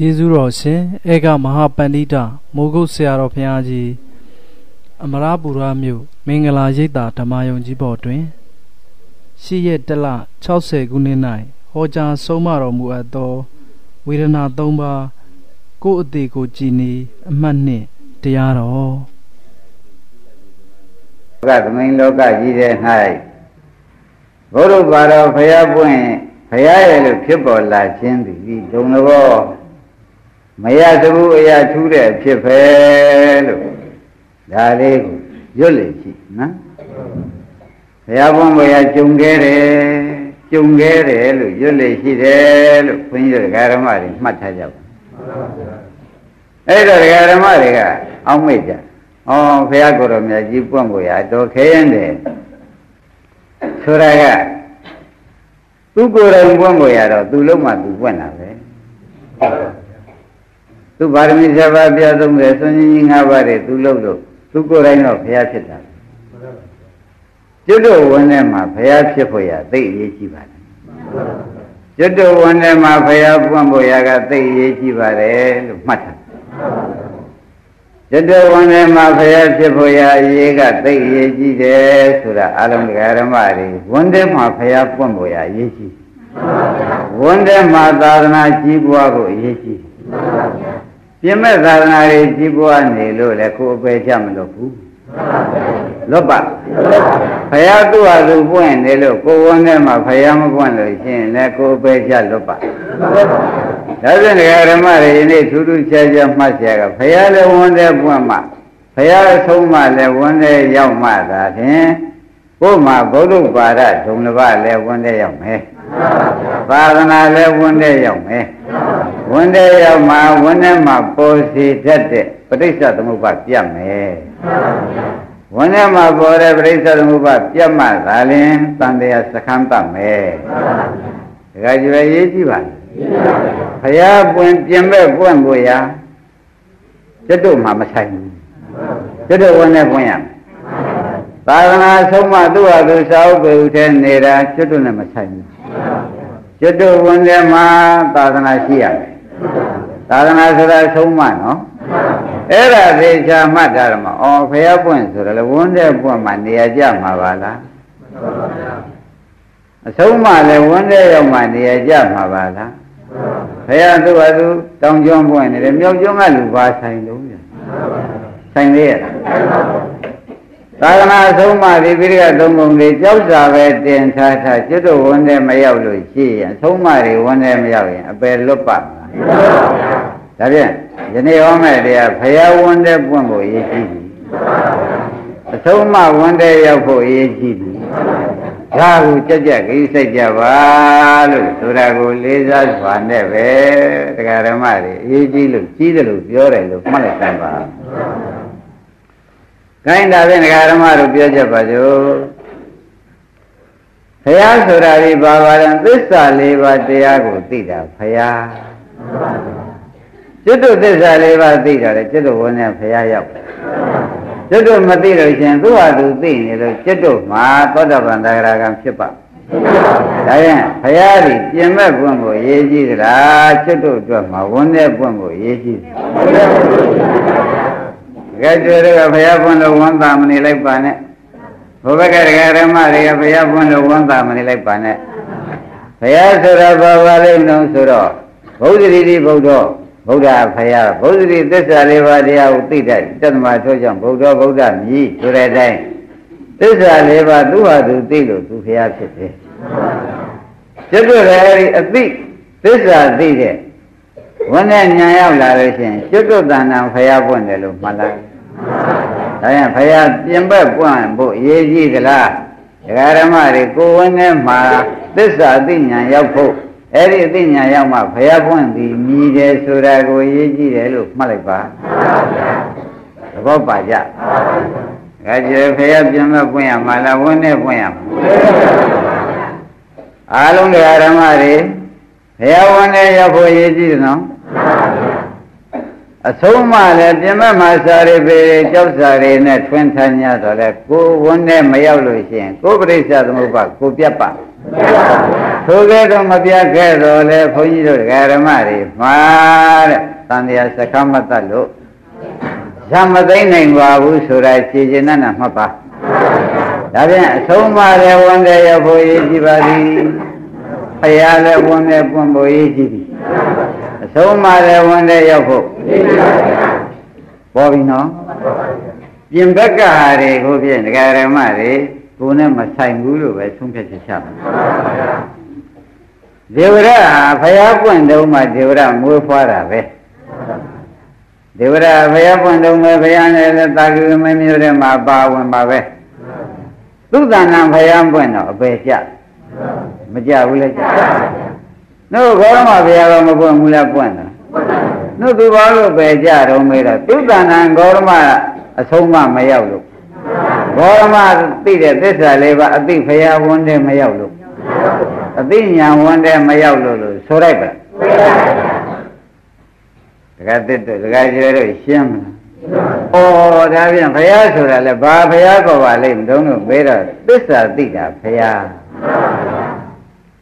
ကျေးဇူးတော်ရှင်ဧကမဟာပန္တိတမိုးကုတ်ဆရာတော်ဘုရားကြီးအမရပူရမြို့မင်္ဂလာရိပ်သာဓမ္မယုံကြီးပေါ်တွင်ရှိရက်တလ60ခုနှစ်၌ဟောကြားဆုံးမတော်မူအပ်သောဝေဒနာ၃ပါးကိုယ်အသေးကိုကြည်နေအမှတ်နှင့်တရားတော်ကသမိန်လောကကြီးတဲ့၌ဘုရုပါတော်ဖရာပွင့်ဖရာရဲ့လို့ဖြစ်ပေါ်လာခြင်းသည်ဒုံတော် မရသဘူးအရာထူးတဲ့ဖြစ်ပဲလို့ဒါလေးကိုရွတ်လေရှိနော်ဘုရားဘုန်းဘုရားကြုံခဲ့တယ်ကြုံခဲ့တယ်လို့ရွတ်လေရှိတယ်လို့ခွင်းရဓမ္မတွေမှတ်ထားကြပါအဲ့တော့ဓမ္မတွေကအောက်မေ့ကြဩဘုရားကိုယ်တော်မြတ်ကြီးပွင့်ကိုရတော်ခဲရင်တယ်ဆိုတာကသူကိုယ်တော်ပွင့်ကိုရတော့သူလုံးမှသူပွင့်တာပဲ သူပါရမီ7ပါးပြသုံးတယ်ဆွန်ကြီးကြီး5ပါးတွေသူလုပ်လို့သူကိုယ်တိုင်တော့ဘုရားဖြစ်တာကျွတ်တော်ဝန်ထဲမှာဘုရားဖြစ်ဖို့ရသိအရေးကြီးပါတယ်ကျွတ်တော်ဝန်ထဲမှာဘုရားပွင့်ဖို့ရကသိအရေးကြီးပါတယ်လို့မှတ်ထားကျွတ်တော်ဝန်ထဲမှာဘုရားဖြစ်ဖို့ရအရေးကသိအရေးကြီးတယ်ဆိုတာအလုံးဒကာဓမ္မတွေဝန်ထဲမှာဘုရားပွင့်ဖို့ရအရေးကြီးဝန်ထဲမှာသာသနာကြီးပွားဖို့အရေးကြီးပြ င်မဲ့သာသနာတွေကြီးပွားနေလို့လည်းကိုယ်အပေချမလို့ဘူးလွတ်ပါဘုရားသူ့ဟာသူပွင့်နေလို့ကိုယ်ဝန်းထဲမှာဘုရားမပွင့်လို့ရှိရင်လည်းကိုယ်အပေချလွတ်ပါဒါဖြင့်ဒကာဓမ္မတွေဒီနေ့ထူးထူးခြားခြားမှတ်ကြကဘုရားလည်းဝန်းထဲပွင့်မှဘုရားဆုံးမှလည်းဝန်းထဲရောက်မှသာဖြင့်ကိုယ်မှာဘုဒ္ဓဘာသာဒုံလဘလည်းဝန်းထဲရောက်မယ်သာသနာလည်းဝန်းထဲရောက်မယ် ဝန်းထဲရောက်မှဝန်းထဲမှာပေါ်စီတတ်တဲ့ပဋိစ္စသမုပ္ပါပြတ်မယ်ဝန်းထဲမှာပေါ်တဲ့ပဋိစ္စသမုပ္ပါပြတ်မှသာလင်တန်တရားစခန်းတတ်မယ်ဒါကြွယ်ရေးကြည့်ပါဘုရားပွင့်ပြင်မဲ့ပွင့်ဖို့ရာကျွတ်တို့မှမဆိုင်ဘူးကျွတ်တို့ဝန်းထဲပွင့်ရမယ်သာသနာဆုံးမသူ့ဟာသူစာဥပ္ပေဥထဲနေတာကျွတ်တို့နဲ့မဆိုင်ဘူးကျွတ်တို့ဝန်ထဲမှာသာသနာရှိရမယ် သာသနာဆိုတာဆုံးမနော်အဲ့ဒါသေချာမှတ်တာတော့မအော်ဖះပွင့်ဆိုတော့လေဝန်ထဲပွင့်မှာနေရာကျမှာပါလားအဆုံးမလည်းဝန်ထဲရောက်မှနေရာကျမှာပါလားဖះသူ့ဟာသူတောင်ကျွန်းပွင့်နေတယ်မြောက်ကျွန်းကလူပါဆိုင်လို့ဆိုင်သေးရဲ့သာသနာဆုံးမဒီပိရိကသုံးပုံလေးကြောက်စာပဲတင်ထားထားကျွတ်တော်ဝန်ထဲမရောက်လို့ရှိရင်ဆုံးမတွေဝန်ထဲမရောက်ရင်အပယ်လွတ်ပါမလားမလွတ်ပါဘူး ဒါဖြင့်ယနေ့ဟောမဲ့တရားဖရာဝန်ထဲပွင့်ဖို့အရေးကြီးပြီအဆုံးမဝန်ထဲရောက်ဖို့အရေးကြီးပြီဒါကိုကြက်ကြက်ကြီးစိတ်ကြပါလို့ဆိုတာကိုလေးစားစွာနဲ့ပဲတရားဓမ္မတွေအရေးကြီးလို့ကြီးတယ်လို့ပြောတယ်လို့မှတ်လိုက်သမ်းပါခိုင်းတာဖြင့်ဒကာဓမ္မတို့ပြောကြပါစို့ဘုရားဆိုတာဒီဘာပါလဲသစ္စာလေးပါးတရားကိုသိတာဘုရား ကျွတ်တို့သစ္စာလေးပါးသိတာလေကျွတ်တို့ဝန်နဲ့ဘုရားရောက်ကျွတ်တို့မသိလို့ရှင်သူ့ဟာသူသိနေလို့ကျွတ်တို့မှာသောတာပန်သဂရကံဖြစ်ပါဒါရင်ဘုရားဒီပြင်မဲ့ပွင့်ကိုရေးကြည့်သလားကျွတ်တို့အတွက်မှာဝန်နဲ့ပွင့်ကိုရေးကြည့်ကဲကျွေတွေကဘုရားပွင့်လို့ဝန်တာမနေလိုက်ပါနဲ့ဘုဘကဒကာရမတွေကဘုရားပွင့်လို့ဝန်တာမနေလိုက်ပါနဲ့ဘုရားဆိုတော့ဘာပါလိမ့်လို့ဆိုတော့ ဘုဒ္ဓရီတိဘုဒ္ဓဗုဒ္ဓဖယားဘုဒ္ဓရီသစ္စာလေးပါးတရားကိုသိတဲ့တသမထိုးကြောင့်ဗုဒ္ဓဗုဒ္ဓမြည်ဆိုတဲ့အတိုင်းသစ္စာလေးပါးသူ့ဟာသူသိလို့သူဖယားဖြစ်တယ်ကျွတ်တို့လည်းအသိသစ္စာသိတဲ့ဝန်နဲ့ညာရောက်လာလို့ရှိရင်ကျွတ်တို့တဏ္ဍာဖယားပွင့်တယ်လို့မှတ်လိုက်ဒါရင်ဖယားပြင်ပက်ပွင့်ဖို့အရေးကြီးသလားဒကာရမတွေကိုဝင်းထဲမှာသစ္စာသိဉာဏ်ရောက်ဖို့ အဲ့ဒီအသိဉာဏ်ရောက်မှဘုရားပွင့်သည်မြည်တယ်ဆိုတာကိုရေးကြည့်တယ်လို့မှတ်လိုက်ပါသဘောပါကြဒါကြွယ်ဘုရားပြင်မဲ့ပွင့်ရမှာလားဝန်းနဲ့ပွင့်ရမှာအားလုံးတရားဓမ္မတွေဘုရားဝန်းနဲ့ရောက်ဖို့ရေးကြည့်တယ်နော် အဆုံးမလည်းပြင်မဲ့မှာစာရိပေကြောက်စာတွေနဲ့ထွန်းထမ်း냐ဆိုလဲကိုဝန်းနဲ့မရောက်လို့ရှိရင်ကိုပရိစ္ဆသမုပ္ပါကိုပြတ်ပါထိုကဲ့သို့မပြတ်ခဲ့တော့လေဘုန်းကြီးတို့ဓမ္မတွေမှာတဲ့တန်တရားစကမတတ်လို့ဇမသိမ့်နိုင်ပါဘူးဆိုတာခြေကျင်နဲ့မှတ်ပါဒါဖြင့်အဆုံးမလည်းဝန်တဲ့ရဖို့ရည်ကြည်ပါသည်ဖရာလည်းဝန်တဲ့ပွင့်ဖို့ရည်ကြည်သည်အ ဆုံးမလည်းဝန်တဲ့ရောက်ဖို့ပေါ်ပြီနော်ပြင်ဘက်ကဟာတွေကိုဖြင့်ဒကာရမတွေကိုနဲ့မဆိုင်ဘူးလို့ပဲဆုံးဖြတ်ချက်ချပါဒေဝရဟာဖရာပွင့်တုံးမှဒေဝရမွေးဖွားတာပဲဒေဝရဘုရားပွင့်တုံးပဲဘုရားနဲ့လည်းတာကိမမျိုးတဲ့မှာပါဝင်ပါပဲသုတဏံဘုရားပွင့်တော့အပေကြမကြဘူးလေကြ တို့ဘောရမဘုရားကမပွင့်ဘူးလားပွင့်တာတို့သူဘာလို့ပဲကြတော့မေးတော့သုတဏံဂေါရမအဆုံးမမရောက်လို့ဂေါရမသိတဲ့သစ္စာလေးပါအသိဘုရားဝန်တဲ့မရောက်လို့အသိဉာဏ်ဝန်တဲ့မရောက်လို့လို့ဆိုလိုက်ပါဒကာတစ်တို့ဒကာကျွဲတို့ရှင်းမလားဩဒါပြန်ဘုရားဆိုတာလဲဘာဘုရားကောပါလိမ့်မတုံးလို့ပေးတော့သစ္စာသိတာဘုရား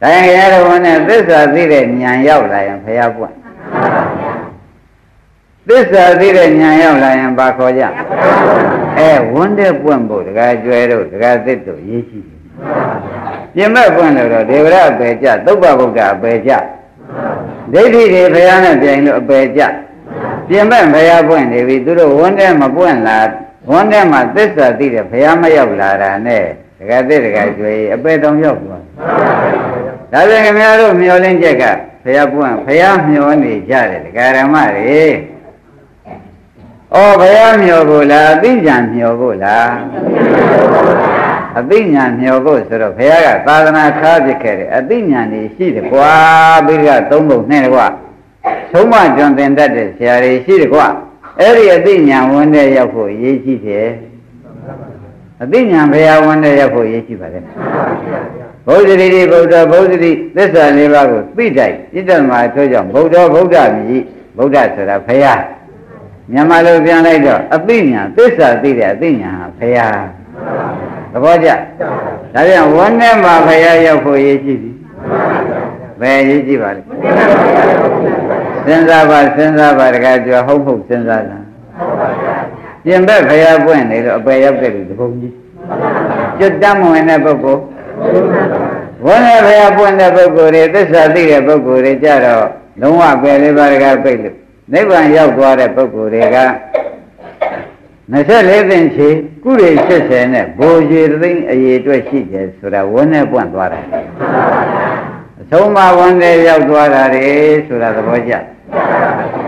ဒါရင်ရတဲ့ဝန်နဲ့သစ္စာသိတဲ့ဉာဏ်ရောက်လာရင်ဘုရားပွင့်သစ္စာသိတဲ့ဉာဏ်ရောက်လာရင်ဘာခေါ်ကြအဲဝန်တဲ့ပွင့်ဖို့ဒကာကျွဲတို့ဒကာတစ်တို့ရေးကြည့်ပြင်မဲ့ပွင့်လို့တော့ဒေဝရအပေကြသုဗ္ဗဗုဒ္ဓအပေကြဒိဋ္ဌိတွေဘုရားနဲ့ပြိုင်လို့အပေကြပြင်မဲ့ဘုရားပွင့်နေပြီသူတို့ဝန်တဲ့မပွင့်လာဝန်တဲ့မှာသစ္စာသိတဲ့ဘုရားမရောက်လာတာနဲ့ဒကာသစ်ဒကာကျွေးအပေတောင်ရောက်သွား ဒါပြန်ခင်ဗျားတို့မျောလင်းချက်ကဘုရားပွင့်ဘုရားမျောနေကြတယ်ဒကာရမတွေဩဘုရားမျောဖို့လားအသိဉာဏ်မျောဖို့လားအသိဉာဏ်မျောဖို့ဆိုတော့ဘုရားကသာသနာထားပြခဲ့တယ်အသိဉာဏ်ကြီးရှိတယ်ကွာပြီးကသုံးပုံနဲ့ကွာဆုံးမကြွန်သင်တတ်တဲ့ဆရာတွေရှိတယ်ကွာအဲ့ဒီအသိဉာဏ်ဝင်တဲ့ရောက်ဖို့အရေးကြီးတယ်အသိဉာဏ်ဘုရားဝင်တဲ့ရောက်ဖို့အရေးကြီးပါတ ယ်ဘုဒ္ဓတိတိဗုဒ္ဓဗုဒ္ဓတိသစ္စာလေးပါးကိုသိတိုက်ဣတ္တမထိုးကြောင့်ဗုဒ္ဓဗုဒ္ဓမြည်ဗုဒ္ဓဆိုတာဘုရားမြန်မာလိုပြန်လိုက်တော့အသိဉာဏ်သစ္စာသိတဲ့အသိဉာဏ်ဟာဘုရားသဘောကျဒါပြန်ဝန်းထဲမှာဘုရားရောက်ဖို့ရည်ကြည့်ပြီဘယ်ရည်ကြည့်ပါလဲစဉ်းစားပါစဉ်းစားပါတခါကြောဟုတ်ဟုတ်စဉ်းစားတာပြင်ဘက်ဘုရားပွင့်နေတော့အပယ်ရောက်တဲ့လူတပုံကြီးကျွတ်တမ်းဝင်တဲ့ပုဂ္ဂိုလ် ဝန်းထဲဘုရားပွင့်တဲ့ပုဂ္ဂိုလ်တွေသစ္စာသိတဲ့ပုဂ္ဂိုလ်တွေကြတော့လုံးဝပယ်လေးပါးတခါပြိတ်လို့နိဗ္ဗာန်ရောက်သွားတဲ့ပုဂ္ဂိုလ်တွေက24သိန်းချီကုရိ80နဲ့ဘိုးကြီးသိန်းအရေးအတွက်ရှိတယ်ဆိုတာဝန်းနဲ့ပွင့်သွားတာအဆုံးမဝန်းနဲ့ရောက်သွားတာတွေဆိုတာသဘောကျ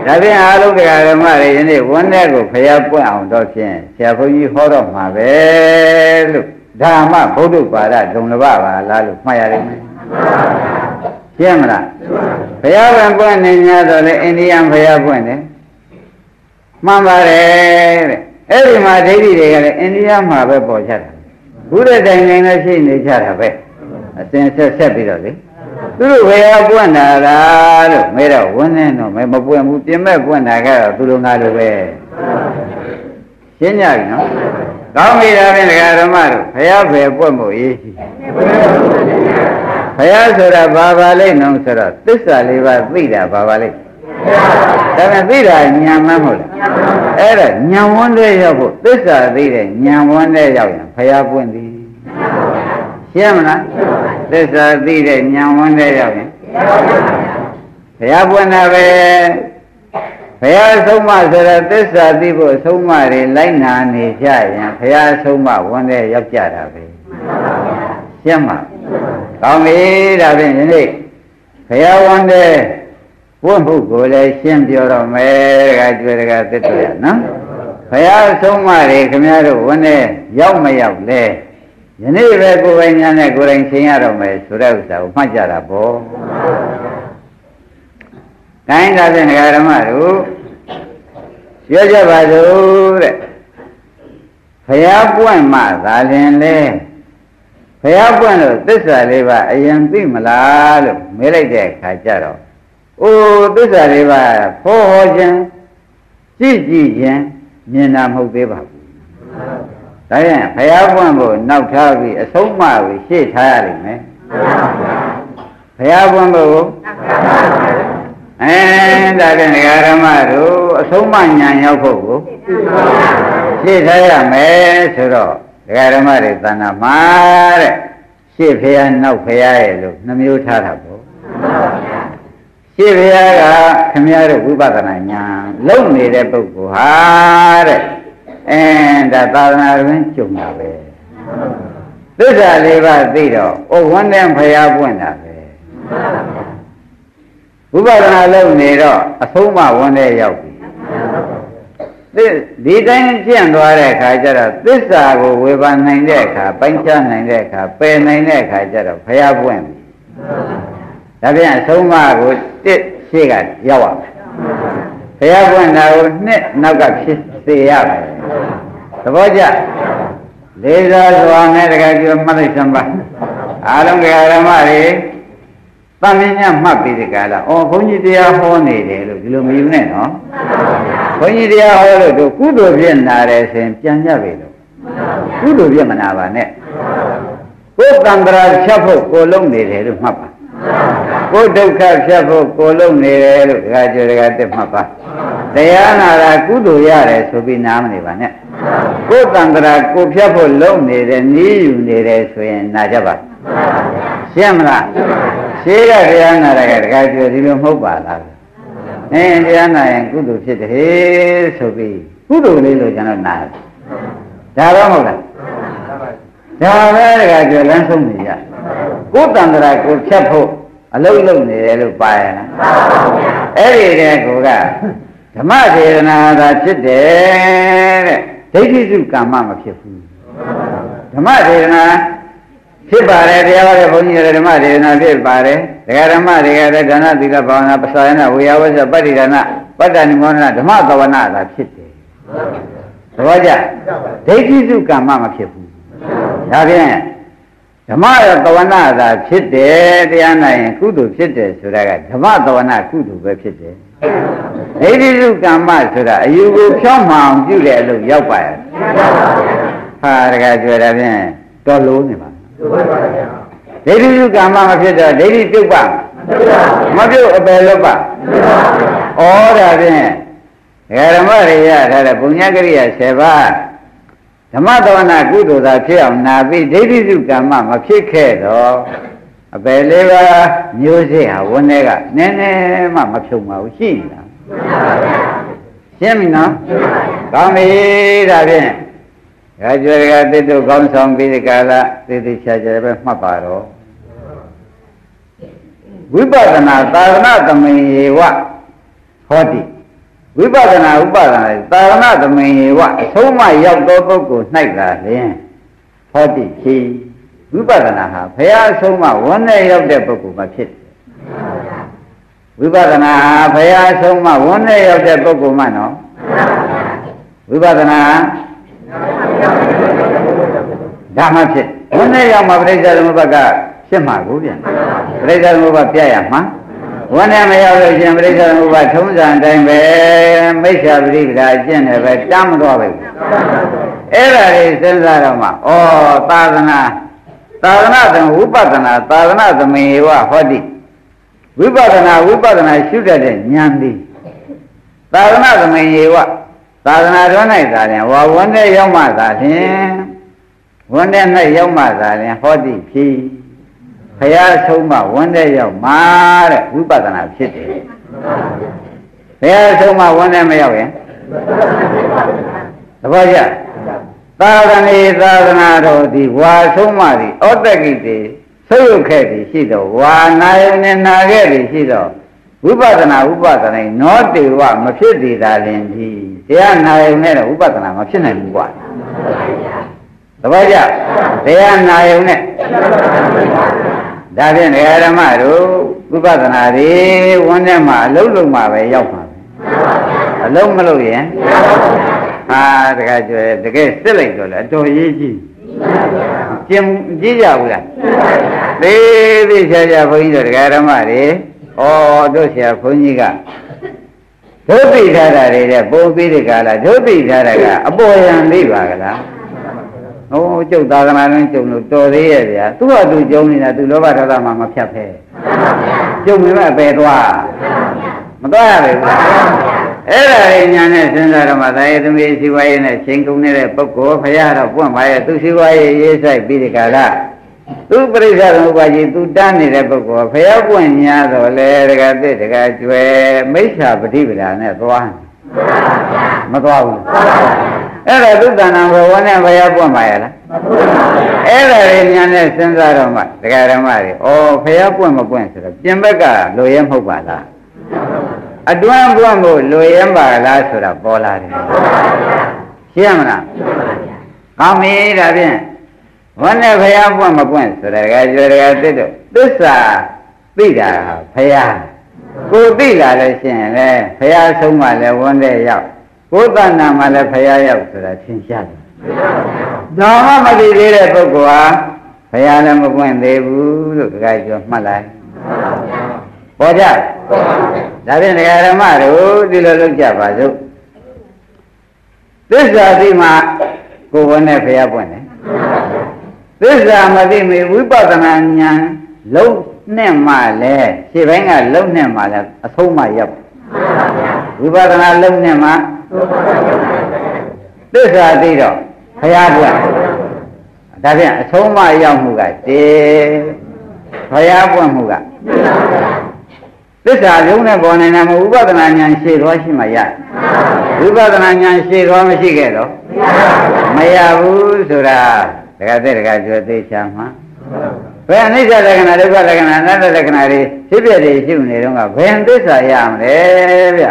ဒါဖြင့်အားလုံးတရားဓမ္မတွေယနေ့ဝန်းနဲ့ကိုဖျားပွင့်အောင်တော့ဖြင့်ဆရာဘုန်းကြီးဟောတော့မှာပဲလို့ ဓမ္မဗုဒ္ဓပါဒဒုံလဘပါလားလို့မှတ်ရတယ်ရှင်းမလားဘုရားကပွင့်နေ냐တော့လေအိန္ဒိယဘုရားပွင့်တယ်မှန်ပါတယ်တဲ့အဲ့ဒီမှာဒိဋ္ဌိတွေကလည်းအိန္ဒိယမှာပဲပေါ်ကြတာဘုရားတိုင်တိုင်လည်းရှိနေကြတာပဲအစဉ်ဆက်ဆက်ပြီးတော့လေသူတို့ဘယ်ဟာပွင့်တာလားလို့မဲတော့ဝန်းနေတော့မဲမပွင့်ဘူးပြင်မဲ့ပွင့်တာကတော့သူတို့ငါလိုပဲ ရှင်းကြပြီနော်ကောင်းပြီဒါဖြင့်ဒကာဓမ္မတို့ဘုရားပဲပွင့်ဖို့ရေးရှိဘုရားဆိုတာဘာပါလိမ့်နော်ဆိုတော့သစ္စာလေးပါးသိတာဘာပါလိမ့်ဒါပေမဲ့သိတာညာမဟုတ်လားအဲ့ဒါညာဝန်းတဲ့ရောက်ဖို့သစ္စာသိတဲ့ညာဝန်းတဲ့ရောက်ရင်ဘုရားပွင့်သည်ရှင်းမလားသစ္စာသိတဲ့ညာဝန်းတဲ့ရောက်ရင်ဘုရားပွင့်တာပဲ ဘုရားဆုံးမဆိုတော့သစ္စာသိဖို့ဆုံးမတွေလိုက်နာနေကြရင်ဘုရားဆုံးမဝန်းတဲ့ရောက်ကြတာပဲရှင်းမကောင်းပြီဒါဖြင့်ဒီနေ့ဘုရားဝန်းတဲ့ဝတ်မှုကိုလည်းရှင်းပြောတော့မယ်တကကြွယ်တကသစ်တော်ရနော်ဘုရားဆုံးမတွေခင်ဗျားတို့ဝန်းတဲ့ရောက်မရောက်လဲယနေ့ပဲကိုယ်ပိုင်ညာနဲ့ကိုယ်တိုင်ရှင်းရတော့မယ်ဆိုတဲ့ဥစ္စာကိုမှတ်ကြတာပေါ့။ ဒါင်းဒါဖြင့်ဒကာဓမ္မတို့ပြောကြပါစို့တဲ့။ဘုရားပွင့်မှသာလင်လေဘုရားပွင့်လို့သစ္စာလေးပါအရင်သိမလားလို့မေးလိုက်တဲ့အခါကျတော့အိုးသစ္စာလေးပါဟောဟောခြင်းကြည့်ကြည့်ခြင်းမြင်တာမဟုတ်သေးပါဘူးဒါရင်ဘုရားပွင့်ဖို့နောက်ထားပြီးအဆုံးမပြီးရှေ့ထားရလိမ့်မယ်ဘရားပွင့်ဖို့ အဲဒါဖြင့်ဒကာရမတို့အဆုံးမညာရောက်ဖို့ကိုရှင်းထားရမယ်ဆိုတော့ဒကာရမတွေသဏ္ဍာမှာတဲ့ရှင်းဖះနောက်ဖះရဲ့လို့နှမျိုးထားတာပေါ့ရှင်းဖះကခမည်းတော်ဝိပဿနာညာလုံနေတဲ့ပုဂ္ဂိုလ်ဟာတဲ့အဲဒါသာသနာ့တွင်ကြုံတာပဲသစ္စာလေးပါးသိတော့ဩဝန်းတဲ့ဖះပွင့်တာပဲ ဝိပဿနာလုပ်နေတော့အဆုံးမဝန်းတဲ့ရောက်ပြီဒီတိုင်းကျင့်သွားတဲ့အခါကျတော့သစ္စာကိုဝေဘာနိုင်တဲ့အခါပိုင်းခြားနိုင်တဲ့အခါပယ်နိုင်တဲ့အခါကျတော့ဖះပွင့်ပြီဒါပြန်အဆုံးမကိုတစ်ရှေ့ကရောက်ရမယ်ဘုရားပွင့်တာကိုနှစ်နောက်ကဖြစ်စေရမယ်သဘောကျလေးစားစွာနဲ့တကယ်ပြောမှတ်လိုက်စမ်းပါအားလုံးကဓမ္မတွေ တန်မြင့်ညမှတ်ပြီးဒီကလာအော်ဘုန်းကြီးတရားဟောနေတယ်လို့ဒီလိုမယူနဲ့နော်ဘုန်းကြီးတရားဟောလို့တို့ကုသိုလ်ဖြစ်နာတယ်ဆိုရင်ပြန်ကြပြီလို့ကုသိုလ်ဖြစ်မနာပါနဲ့ကိုယ်တန်ត្រာဖြတ်ဖို့ကိုလုံးနေတယ်လို့မှတ်ပါကိုယ်ဒုက္ခဖြတ်ဖို့ကိုလုံးနေတယ်လို့ဒကာကျော်ဒကာတက်မှတ်ပါတရားနာတာကုသိုလ်ရတယ်ဆိုပြီးနားမနေပါနဲ့ကိုယ်တန်ត្រာကိုဖြတ်ဖို့လုံးနေတယ်နီးယူနေတယ်ဆိုရင်နာကြပါရှင်းမလား ရှင်းကတရားနာတာကဒကာကျော်ဒီလိုမဟုတ်ပါလားအင်းတရားနာရင်ကုသိုလ်ဖြစ်တယ်ဟေးဆိုပြီးကုသိုလ်လေးလို့ကျွန်တော်နာတယ်ဒါတော့မဟုတ်လားဒါပဲဒကာကျော်လမ်းဆုံးနေရကိုယ်တန်ត្រာကိုဖြတ်ဖို့အလုံးလုံးနေတယ်လို့ပါရလားအဲ့ဒီတဲ့ကိုကဓမ္မဒေသနာသာဖြစ်တယ်တဲ့ဒိဋ္ဌိစုကမ္မမဖြစ်ဘူးဓမ္မဒေသနာ ဖြစ်ပါတယ်တရားဟောတဲ့ဘုန်းကြီးတွေဓမ္မဒေသနာဖြစ်ပါတယ်ဒကာဓမ္မတွေကလည်းဒါနသီလဘာဝနာပစာယနာဝေယဝဇ္ဇပတ္တိဒါနပတ္တနိမောဒနာဓမ္မသဝနာသာဖြစ်တယ်သဘောကျဒိဋ္ဌိစုကမ္မမဖြစ်ဘူးဒါဖြင့်ဓမ္မရသဝနာသာဖြစ်တယ်တရားနာရင်ကုသိုလ်ဖြစ်တယ်ဆိုတာကဓမ္မသဝနာကုသိုလ်ပဲဖြစ်တယ်ဒိဋ္ဌိစုကမ္မဆိုတာအယူကိုဖြောင်းမှအောင်ပြုတဲ့အလုပ်ရောက်ပါရဲ့ဟာတကယ်ကြွယ်တာဖြင့်တော်လို့နေပါ ဒိဋ္ဌိစုကမ္မမဖြစ်တော့ဒိဋ္ဌိပြုတ်ပါမပြုတ်အပယ်လို့ပါဩဒါဖြင့်ဓမ္မရိယထားတဲ့ပုညကရိယာ7ပါးဓမ္မသဝနာကုသိုလ်သာဖြစ်အောင်နာပြီးဒိဋ္ဌိစုကမ္မမဖြစ်ခဲ့တော့အပယ်လေးပါးမျိုးစေ့ဟာဝန်းထဲကနည်းနည်းမှမဖြုံပါဘူးရှိနေတာရှင်းပြီနော်ကောင်းပြီဒါဖြင့် ရာဇဝရကတိတုကောင်းဆောင်ပြီးဒီကလာသေသေးချာချာပဲမှတ်ပါတော့ဝိပဿနာသာသနာသမေဝဟောတိဝိပဿနာဥပဒနာသာရဏသမိန်ဝအဆုံးမရောက်သောပုဂ္ဂိုလ်၌ကလျင်ဟောတိဖြီဝိပဿနာဟာဘုရားအဆုံးမဝန်းနဲ့ရောက်တဲ့ပုဂ္ဂိုလ်မှဖြစ်တယ်ဝိပဿနာဟာဘုရားအဆုံးမဝန်းနဲ့ရောက်တဲ့ပုဂ္ဂိုလ်မှနော်ဝိပဿနာ ဒါမှဖြစ်ဝန်းနဲ့ရောက်မှပရိစ္ဆေသမုပ္ပါကဖြစ်မှာကိုပြန်ပရိစ္ဆေသမုပ္ပါပြရမှာဝန်းနဲ့မရောက်လို့ရှင်ပြိဿသမုပ္ပါထုံးစံတိုင်းပဲမိစ္ဆာပရိပဒါအကျင့်တယ်ပဲတမ်းမတော့ပဲအဲ့ဒါလေးစဉ်းစားတော့မှဩသာသနာသာသနာတံဝိပဿနာသာသနာသမေဝဟောတိဝိပဿနာဝိပဿနာရှုတတ်တဲ့ဉာဏ်သည်သာသနာသမေဝ သာသနာတော်၌သာလျှင်ဝါဝန်းတဲ့ရောက်မှသာလျှင်ဝန်းတဲ့၌ရောက်မှသာလျှင်ဟောတိဖြစ်ဘုရားဆုံးမဝန်းတဲ့ရောက်မှာတဲ့ဝိပဿနာဖြစ်တယ်ဘုရားဆုံးမဝန်းတဲ့မရောက်ရင်သဘောကျသာသနေသာသနာတော်ဒီဝါဆုံးမသည်ဩတ္တကိတေဆုပ်ယုတ်ခဲ့သည်ရှိတော့ဝါနာယနဲ့နာခဲ့သည်ရှိတော့ဝိပဿနာဥပဒနာနောတေဝမဖြစ်သေးတာလင်ဒီ တရားနာယနဲ့တော့ဥပဒနာမဖြစ်နိုင်ဘူးကွာသဘောကျတရားနာယနဲ့ဒါဖြင့်ဓမ္မတို့ဝိပဿနာတွေဝန်းထဲမှာအလုံးလုံးမှာပဲရောက်ပါမယ်အလုံးမလို့ရင်ဟာတကယ်ကျွဲတကယ်စစ်လိုက်တော့လေအတော်ရေးကြီးကျင်ကြည့်ကြဘူးလားသေးသေးချာချာဘုန်းကြီးတို့ဒကာဓမ္မတွေဩတို့ဆရာဘုန်းကြီးက ဒုတိထားတာတွေတဲ့ပုံပြီးဒီကလာဒုတိထားတာကအပေါ်ယံသိပါကလားဟိုကျုပ်သာသနာ့ရင်ကျုံလို့တော်သေးရဲ့ဗျာသူ့ဟာသူကျုံနေတာသူလောဘဒေါသမှမဖြတ်ဖဲကျုံနေမဲ့ပဲသွားမသွားရဘူးလားအဲ့ဒါလေးညာနဲ့စဉ်းစားတော့မှသာယသမီးစီဝါရေးနဲ့ချိန်ကုန်နေတဲ့ပုဂ္ဂိုလ်ဖရာတော့ပွင့်ပါရဲ့သူစီဝါရေးရေးဆိုင်ပြီးဒီကလာ သူပရိစ္ဆေသမုပ္ပါကြီးသူတန်းနေတဲ့ပုဂ္ဂိုလ်ဖရာပွင့်ညာတော့လေတကသစ်တကကျွယ်မိစ္ဆာပฏิပဒါနဲ့သွားမသွားဘူးအဲ့ဒါသုတ္တနာဘဝနဲ့ဖရာပွင့်ပါရဲ့လားအဲ့ဒါလေးညာနဲ့စဉ်းစားတော့မှဒကာဓမ္မတွေဩဖရာပွင့်မပွင့်ဆိုတော့ပြင်ဘက်ကလိုရဲမဟုတ်ပါလားအတွန်းပွင့်ဖို့လိုရဲပါလားဆိုတာပေါ်လာတယ်ရှင်းမလားကောင်းပြီဒါဖြင့် ဝန်းနဲ့ဖရာပွင့်မပွင့်ဆိုတဲ့ကကျွေတကတစ်တို့သစ္စာသိတာဟာဖရာကိုသိလာလို့ရှိရင်လေဖရာဆုံးမှလည်းဝန်းတဲ့ရောက်ကိုယ်တဏ္ဍာမှလည်းဖရာရောက်ဆိုတာသင်ရှားတယ်ဒါမှမသိသေးတဲ့ပုဂ္ဂိုလ်ဟာဘုရားလည်းမပွင့်သေးဘူးလို့တခါကျော်မှတ်လိုက်ပေါ်ကြဒါဖြင့်ဒကာဓမ္မတို့ဒီလိုလုပ်ကြပါစို့သစ္စာသိမှကိုယ်ဝနဲ့ဘုရားပွင့်တယ် သစ္စာမသိမီဝိပဿနာဉာဏ်လုံးနဲ့မှလည်းခြေပိုင်းကလုံးနဲ့မှလည်းအဆုံးမှရောက်ဝိပဿနာလုံးနဲ့မှသစ္စာသိတော့ဘုရားပွင့်ဒါဖြင့်အဆုံးမရောက်မှုကတေဘုရားပွင့်မှုကသစ္စာလုံးနဲ့ပေါ်နေတာမဟုတ်ဝိပဿနာဉာဏ်ရှေ့သွားရှိမှရဝိပဿနာဉာဏ်ရှေ့သွားမရှိခဲ့တော့မရဘူးဆိုတာ တခါတည်းတခါကျွသေးချာမှာဘယ်အနိစ္စလက္ခဏာဒုက္ခလက္ခဏာအနတ္တလက္ခဏာတွေဖြစ်ပြတွေရှုနေတော့ကဘယ်သစ္စာရမလဲဗျ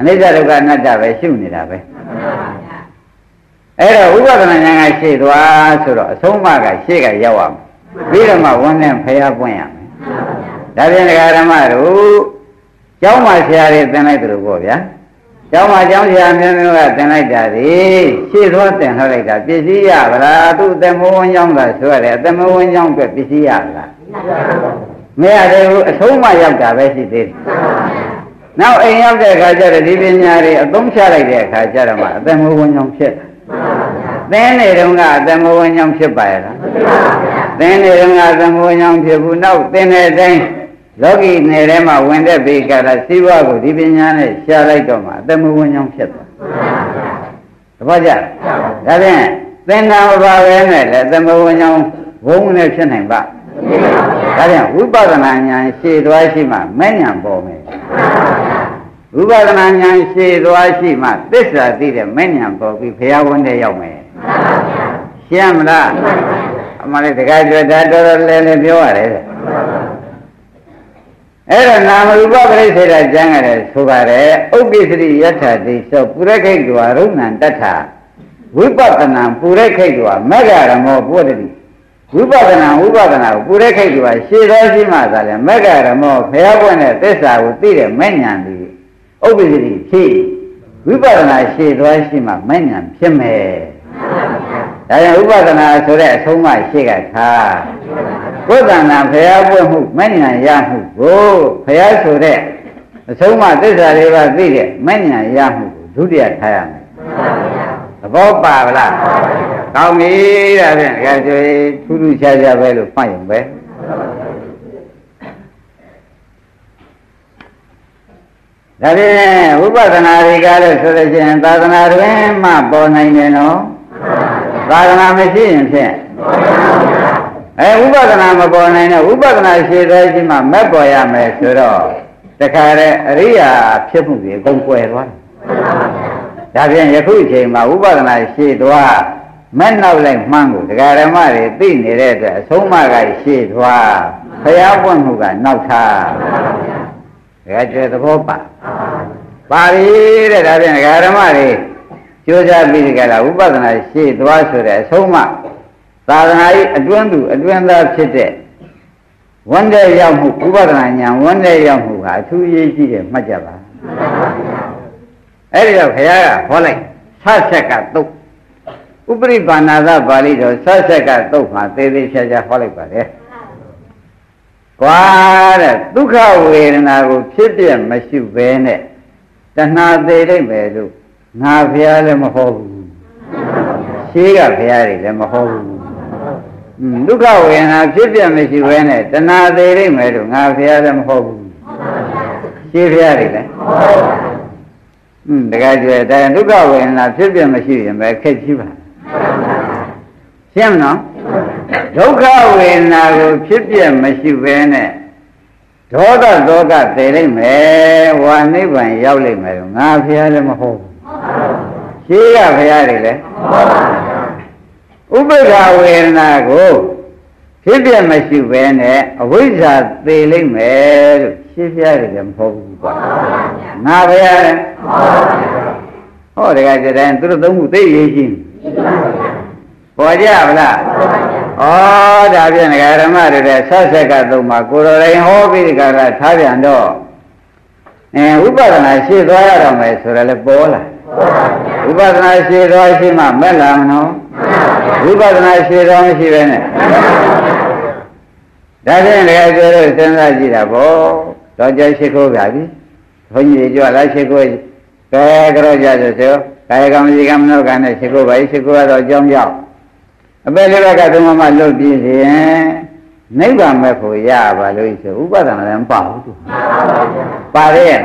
အနိစ္စဒုက္ခအနတ္တပဲရှုနေတာပဲအဲ့တော့ဝိပဿနာဉာဏ်ကရှေ့သွားဆိုတော့အဆုံးအမကရှေ့ကရောက်အောင်ပြီးတော့မှဝန်းနဲ့ဖျားပွင့်ရမယ်ဒါဖြင့်ဒကာဓမ္မတို့ကျောင်းမှာဆရာတွေသင်လိုက်သလိုပေါ့ဗျာ ကျောင်းမှာကျောင်းဆရာမျိုးမျိုးကသင်လိုက်တာဒီရှေ့သွားသင်ထားလိုက်တာပစ္စည်းရဗလားသူ့အသက်မဝန်းကျောင်းကဆိုရတယ်အသက်မဝန်းကျောင်းအတွက်ပစ္စည်းရလားမရသေးဘူးအဆုံးမရောက်တာပဲရှိသေးတယ်နောက်အိမ်ရောက်တဲ့အခါကျတော့ဒီပညာတွေအသုံးချလိုက်တဲ့အခါကျတော့မှအသက်မဝန်းကျောင်းဖြစ်သင်နေတုန်းကအသက်မဝန်းကျောင်းဖြစ်ပါရဲ့လားသင်နေတုန်းကအသက်မဝန်းကျောင်းဖြစ်ဘူးနောက်သင်တဲ့အတိုင်း လောကီနယ်ထဲမှာဝင်တဲ့ဘေကရာစီးပွားကိုဒီပညာနဲ့ရှားလိုက်တော့မှအသက်မဝန်းကျောင်းဖြစ်သွားတပည့်ကြဒါဖြင့်သင်္နာမပါပဲနဲ့လည်းသမဝဉ္ဇောင်းဘုံနဲ့ဖြစ်နိုင်ပါဒါဖြင့်ဝိပဿနာဉာဏ်ရှေ့သွားရှိမှမဲ့ဉာဏ်ပေါ်မယ်ဝိပဿနာဉာဏ်ရှေ့သွားရှိမှသစ္စာသိတဲ့မဲ့ဉာဏ်ပေါ်ပြီးဘုရားဝန်ထဲရောက်မယ်ရှင်းမလားအမှန်လေးတခါကြွတာတော်တော်လေးလေးပြောရတယ် အဲ့တော့နာမရူပပရိစ္ဆေဒကျမ်းရတယ်ဆိုပါတယ်ဥပ္ပိစရိယထာတိသောပုရခိတ်တွာရုဏံတထဝိပဿနာပုရခိတ်တွာမဂ္ဂရမောပုတ္တိဝိပဿနာဝိပဿနာကိုပုရခိတ်တွာရှေ့တော်ရှိမှသာလဲမဂ္ဂရမောဖျားပွင့်တဲ့သစ္စာကိုသိတဲ့မဲ့ညာတိဥပ္ပိစရိဖြစ်ဝိပဿနာရှေ့တော်ရှိမှမဲ့ညာဖြစ်မယ် ဒါကြောင့်ဥပဒနာဆိုတဲ့အဆုံးအရှိကထားကိုယ်တဏ္ဍာဖျားပွင့်မှုမဉ္ဇဏ်ရမှုကိုဖျားဆိုတဲ့အဆုံးအသစ္စာလေးပါးသိတဲ့မဉ္ဇဏ်ရမှုကိုဒုတိယထားရမယ်သဘောပါဗလားကောင်းပြီဒါဖြင့်ဒါဆိုရင်ထူးထူးခြားခြားပဲလို့မှတ်ရင်ပဲဒါဖြင့်ဝိပဿနာတွေကလို့ဆိုလို့ရှိရင်သာသနာတွင်မှပေါ်နိုင်တယ်နော် သာသနာမရှိရင်ဖြင့်အဲဝိပဿနာမပေါ်နိုင်တဲ့ဝိပဿနာရှည်သေးရှိမှမက်ပေါ်ရမယ်ဆိုတော့တခါတည်းအရိယာဖြစ်မှုတွေအကုန်ကွယ်သွားတယ်ဒါဖြင့်ယခုအချိန်မှာဝိပဿနာရှည်သွားမက်နောက်လိုက်မှန်းကိုဒကာဓမ္မတွေသိနေတဲ့အတွက်အဆုံးအမကရှည်သွားဖျားပွင့်မှုကနောက်ထားဒကာကျွဲသဘောပါပါပြီတဲ့ဒါဖြင့်ဒကာဓမ္မတွေ ကြိုးစားပြီးကြလားဝိပဿနာရှေ့သွားဆိုတဲ့အဆုံးမသာသနာ့အတွင်းသူအတွင်းသားဖြစ်တဲ့ဝန္တဲ့ရောက်မှုဥပဒနာညာဝန္တဲ့ရောက်မှုဟာအထူးအရေးကြီးတယ်မှတ်ကြပါအဲ့ဒီတော့ခရကဟောလိုက်ဆဆက်ကတုတ်ဥပရိပါဏာသပါဠိတော်ဆဆက်ကတုတ်မှာသေသေးချာချာဟောလိုက်ပါတယ်ကွာတဲ့ဒုက္ခဝေဒနာကိုဖြစ်ပြမရှိဘဲနဲ့တဏှာသေးလိုက်မယ်လို့ ငါဖျားလည်းမဟုတ်ဘူးရှရှင်းကဘုရားတွေလည်းမဟုတ်ဘူးဒုက္ခဝေဒနာဖြစ်ပြမရှိဘဲနဲ့တဏှာသေးလိမ့်မယ်လို့ငါဘုရားလည်းမဟုတ်ဘူးရှင်းဘုရားတွေလည်းอืมတကယ်ကြွယ်တဲ့ဒုက္ခဝေဒနာဖြစ်ပြမရှိရင်ပဲခက်ကြီးပါရှင်းမနော်ဒုက္ခဝေဒနာကိုဖြစ်ပြမရှိဘဲနဲ့ဒေါသသောကတည်လိုက်မယ်ဝါနိဗ္ဗာန်ရောက်လိမ့်မယ်လို့ငါဘုရားလည်းမဟုတ်ဘူး ရှင်းကဘုရားတွေလည်းဥပ္ပခာဝေဒနာကိုဖြစ်ပြမရှိဘဲနဲ့အဝိဇ္ဇာသေလိမ့်မယ်လို့ရှင်းပြရတယ်မဟုတ်ဘူးကွာငါဘုရားလည်းဟောတကယ်ကြတဲ့သူတို့သုံးခုသိရေးချင်းပေါ်ကြဗလားဩဒါဖြင့်ငဃဓမ္မတွေတဲ့ဆက်ဆက်ကသုံးမှာကိုယ်တော်တိုင်ဟောပြီးဒီကရထားပြန်တော့အဲဝိပဿနာရှေ့သွားရတော့မယ်ဆိုရလဲပေါ်လာ ဝိပဿနာရှေ့သွားရှိမှမက်လာမနော်ဝိပဿနာရှေ့သွားမရှိပဲနဲ့ဒါဖြင့်လည်းပြောလို့စဉ်းစားကြည့်တာပေါ့တော့ကြရှိခိုးပါပြီဘုန်းကြီးကြွလာရှိခိုးကဲကြောကြဆိုဆိုကာယကံဝစီကံမနောကံနဲ့ရှိခိုးပါရှိခိုးရတော့အကြောင်းကြောင့်အပေလေးဘက်ကသုံးမလွတ်ပြီးရင် နိဗ္ဗာန်မဲ့ဖို့ရပါလို့ဆိုဥပဒနာလည်းမပါဘူးသူပါရဲ့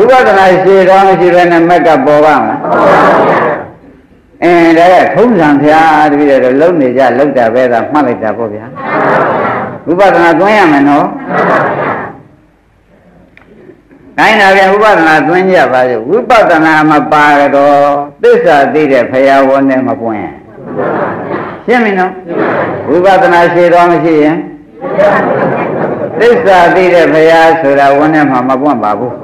ဥပဒနာရှိတော်မရှိဘဲနဲ့မက်ကပေါ်ပါမလားအင်းဒါကထုံးစံဖျားတပည့်တော်လုံနေကြလုံတာပဲသာမှတ်လိုက်တာပေါ့ဗျာဥပဒနာသွင်းရမယ်နော်တိုင်းနာပြန်ဥပဒနာသွင်းကြပါစေဝိပဿနာမပါတော့သစ္စာသိတဲ့ဖရာဝန်နဲ့မပွင့် ရှင်းပြီနော်ဝိပဿနာရှိတော်မရှိရင်သစ္စာသိတဲ့ဘုရားဆိုတာဝန်နဲ့မှမပွင့်ပါဘူး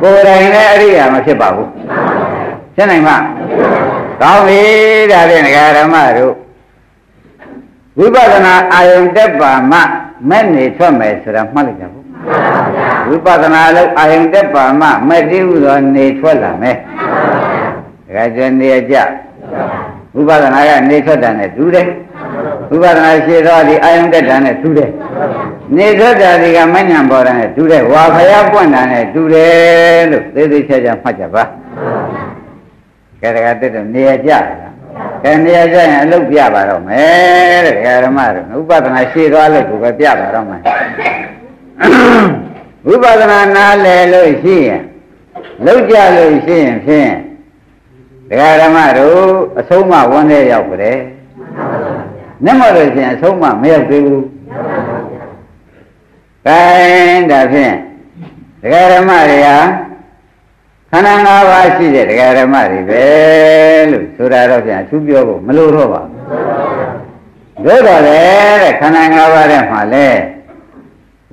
ကိုယ်တိုင်လည်းအရိယာမဖြစ်ပါဘူးရှင်းနိုင်မကောင်းပြီဒါဖြင့်ဓမ္မတို့ဝိပဿနာအာယုန်တက်ပါမှမဲ့နေထွက်မယ်ဆိုတာမှတ်လိုက်ကြဘူးဝိပဿနာလို့အာယုန်တက်ပါမှမဲ့တည်းဟူသောနေထွက်လာမယ်ဒါကြနေရကြ ဝိပဿနာကနေထွက်တာနဲ့တူတယ်ဝိပဿနာရှိသောဒီအာယုန်တက်တာနဲ့တူတယ်နေထွက်တာဒီကမညံပေါ်တာနဲ့တူတယ်ဝါဖယားပွင့်တာနဲ့တူတယ်လို့သေသေးချာချာမှတ်ကြပါကဲဒါကတက်တော့နေရကြလားကဲနေရကြရင်အလုပ်ပြပါတော့မယ်တဲ့ဓမ္မတို့ဥပဒနာရှည်သွားလို့ကိုပဲပြပါတော့မယ်ဝိပဿနာနားလည်လို့ရှိရင်လောက်ကြလို့ရှိရင်ဖြင့် ဒကာဓမ္မတို့အဆုံးမဝန်းထဲရောက်ကြတယ်။မျက်မှောက်လို့ရှိရင်အဆုံးမမရောက်သေးဘူး။ကဲဒါဖြင့်ဒကာဓမ္မတွေဟာခန္ဓာ၅ပါးရှိတဲ့ဒကာဓမ္မတွေပဲလို့ဆိုတာတော့ပြန်သူပြောဖို့မလိုတော့ပါဘူး။တို့တော့လေတဲ့ခန္ဓာ၅ပါးထဲမှာလဲ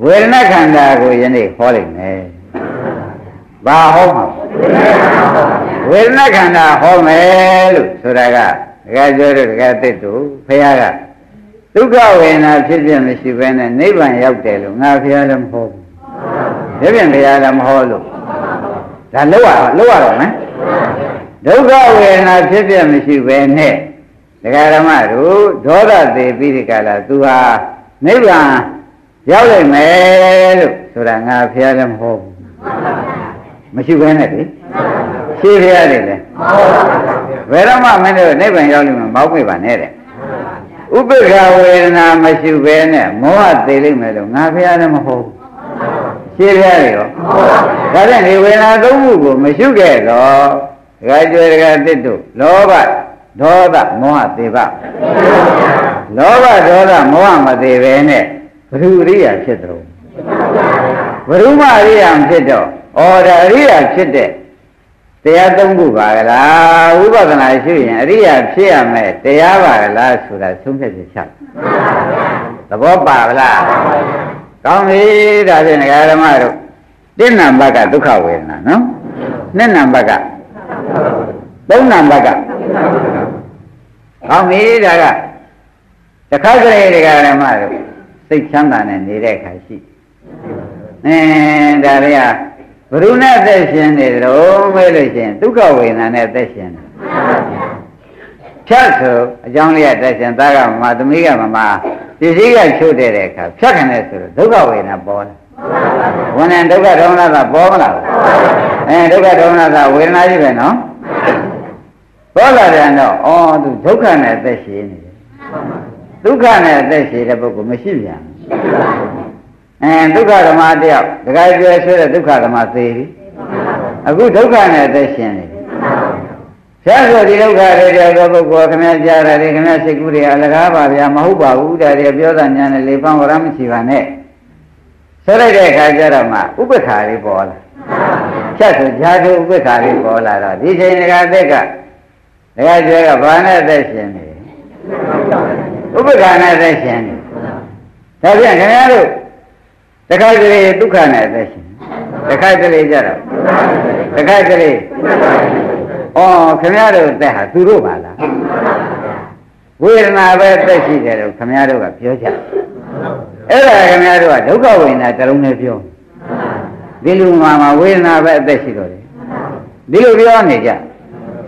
ဝေဒနာခန္ဓာကိုယနေ့ဟောလိုက်မယ်။ ဘာဟောမှာဝေဒနာခန္ဓာဟောမယ်လို့ဆိုတာကဒကာကျော်တို့ဒကာသစ်တို့ဖခင်ကဒုက္ခဝေဒနာဖြစ်ဖြစ်မရှိဘဲနဲ့နိဗ္ဗာန်ရောက်တယ်လို့ငါဖခင်လည်းမဟောဘူး။ဒါပြန်ဖခင်လည်းမဟောလို့ဒါလောက်ရလောက်ရတော့မယ်။ဒုက္ခဝေဒနာဖြစ်ဖြစ်မရှိဘဲနဲ့ဒကာဓမ္မတို့ဒေါသသေးပြီးဒီကလာသူဟာနိဗ္ဗာန်ရောက်လိမ့်မယ်လို့ဆိုတာငါဖခင်လည်းမဟောဘူး။ မရှိဘဲနဲ့လေရှိဖရတယ်လေဘယ်တော့မှမင်းတို့နိဗ္ဗာန်ရောက်လိမ့်မယ်မောက်ပြပါနဲ့တဲ့ဥပိ္ပခဝေဒနာမရှိဘဲနဲ့မောဟသေးလိမ့်မယ်လို့ငါဖရတယ်မဟုတ်ဘူးရှိဖရတယ်ရောဒါဖြင့်ဒီဝေဒနာသုံးခုကိုမရှိခဲ့တော့ဒကာကျွဲဒကာတစ်တို့လောဘဒေါသမောဟသေပါလောဘဒေါသမောဟမသေးပဲနဲ့ဘုရုရိယာဖြစ်တော့ဘုရုမရိယာဖြစ်တော့ ဩဒါအရိယာဖြစ်တဲ့တရားသုံးခုပါကလားဝိပဿနာရှိရင်အရိယာဖြစ်ရမယ်တရားပါကလားဆိုတာသုံးဖြတ်ချက်ချသဘောပါကလားကောင်းပြီဒါဖြင့်ဓမ္မတို့တစ်နံပါတ်ကဒုက္ခဝေဒနာနော်နှစ်နံပါတ်ကသုံးနံပါတ်ကကောင်းပြီဒါကတခါကလေးဓမ္မတို့စိတ်ချမ်းသာနဲ့နေတဲ့အခါရှိအင်းဒါတွေက ဘုရုနဲ့အသက်ရှင်နေတော့မဲလို့ရှင်ဒုက္ခဝေဒနာနဲ့အသက်ရှင်တယ်ဖြတ်ဆိုအကြောင်းလေးအသက်ရှင်သားကမမသမီးကမမပစ္စည်းကချို့တဲ့တဲ့အခါဖြတ်ခံတဲ့ဆိုတော့ဒုက္ခဝေဒနာပေါ်တယ်ဝန်နဲ့ဒုက္ခဒေါမနသာပေါ်မလားအဲဒုက္ခဒေါမနသာဝေဒနာကြီးပဲနော်ဘပေါ်လာတယ်တော့အော်သူဒုက္ခနဲ့အသက်ရှင်နေတယ်ဒုက္ခနဲ့အသက်ရှင်တဲ့ပုဂ္ဂိုလ်မရှိပြန် အဲဒုက္ခဓမ္မတယောက်တခါကျွဲဆွဲတဲ့ဒုက္ခဓမ္မသေးပြီအခုဒုက္ခနဲ့အသက်ရှင်နေတယ်ဆရာဆိုဒီဒုက္ခတွေတဲ့ပုဂ္ဂိုလ်ခင်ဗျားကြားရတယ်ခင်ဗျားစိတ်ကူးတွေအလကားပါဗျာမဟုတ်ပါဘူးဒါတွေပြောတာညာနဲ့လေပန်းဝရမရှိပါနဲ့ဆွဲလိုက်တဲ့အခါကျတော့မှဥပ္ပခါလေးပေါ်လာချက်ဆိုဈာတုဥပ္ပခါလေးပေါ်လာတော့ဒီချိန်တကသက်ကတကကျွဲကဘာနဲ့အသက်ရှင်နေဥပ္ပခါနဲ့အသက်ရှင်နေဒါပြန်ခင်ဗျားတို့ တခါတလေဒုက္ခနဲ့အသက်ရှင်တခါတလေကြတော့တခါတလေဩခင်ဗျားတို့အသက်ဟာသူတို့ပါလားဝေဒနာပဲသက်ရှိတယ်လို့ခင်ဗျားတို့ကပြောကြအဲ့ဒါခင်ဗျားတို့ကဒုက္ခဝေဒနာတလုံးနဲ့ပြောဒီလူမှာမှာဝေဒနာပဲအသက်ရှိတော့တယ်ဒီလိုပြောနေကြ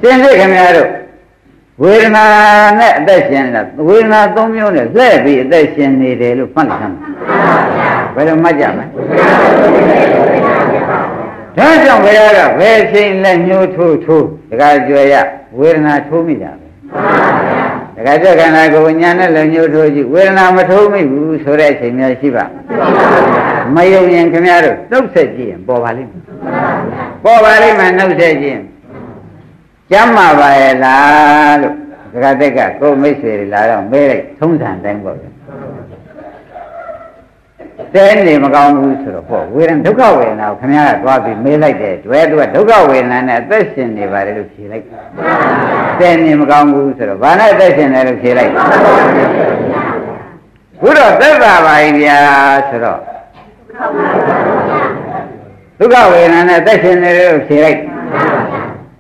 စင်စစ်ခင်ဗျားတို့ဝေဒနာနဲ့အသက်ရှင်နေတာဝေဒနာ၃မျိုးနဲ့လှည့်ပြီးအသက်ရှင်နေတယ်လို့မှတ်လိုက်သမ်း ဘယ်လိုမှတ်ကြမလဲဒါကြောင့်ဘုရားကဘယ်ချိန်လက်ညှိုးထိုးထိုးတခါကြွယ်ရဝေဒနာထိုးမိတာပဲတခါကြခန္ဓာကိုယ်ညာနဲ့လက်ညှိုးထိုးကြည့်ဝေဒနာမထိုးမိဘူးဆိုတဲ့အချိန်များရှိပါမယုံရင်ခင်ဗျားတို့နှုတ်ဆက်ကြည့်ရင်ပေါ်ပါလိမ့်မယ်ပေါ်ပါလိမ့်မယ်နှုတ်ဆက်ကြည့်ရင်ကျမ်းမာပါရဲ့လားလို့ဒကာတက်ကကိုမိတ်ဆွေတွေလာတော့မဲလိုက်ထုံးစံတိုင်းပေါ့ဗျ တဲနေမကောင်းဘူးဆိုတော့ပေါ့ဝေဒနာဒုက္ခဝေဒနာကိုခင်ဗျားကသွားပြီးမေးလိုက်တဲ့တွေ့သူကဒုက္ခဝေဒနာနဲ့အသက်ရှင်နေပါတယ်လို့ဖြေလိုက်တဲနေမကောင်းဘူးဆိုတော့ဘာနဲ့အသက်ရှင်တယ်လို့ဖြေလိုက်ဘုတော့သက်သာပါရင်ဗျာဆိုတော့ဒုက္ခဝေဒနာနဲ့အသက်ရှင်နေတယ်လို့ဖြေလိုက်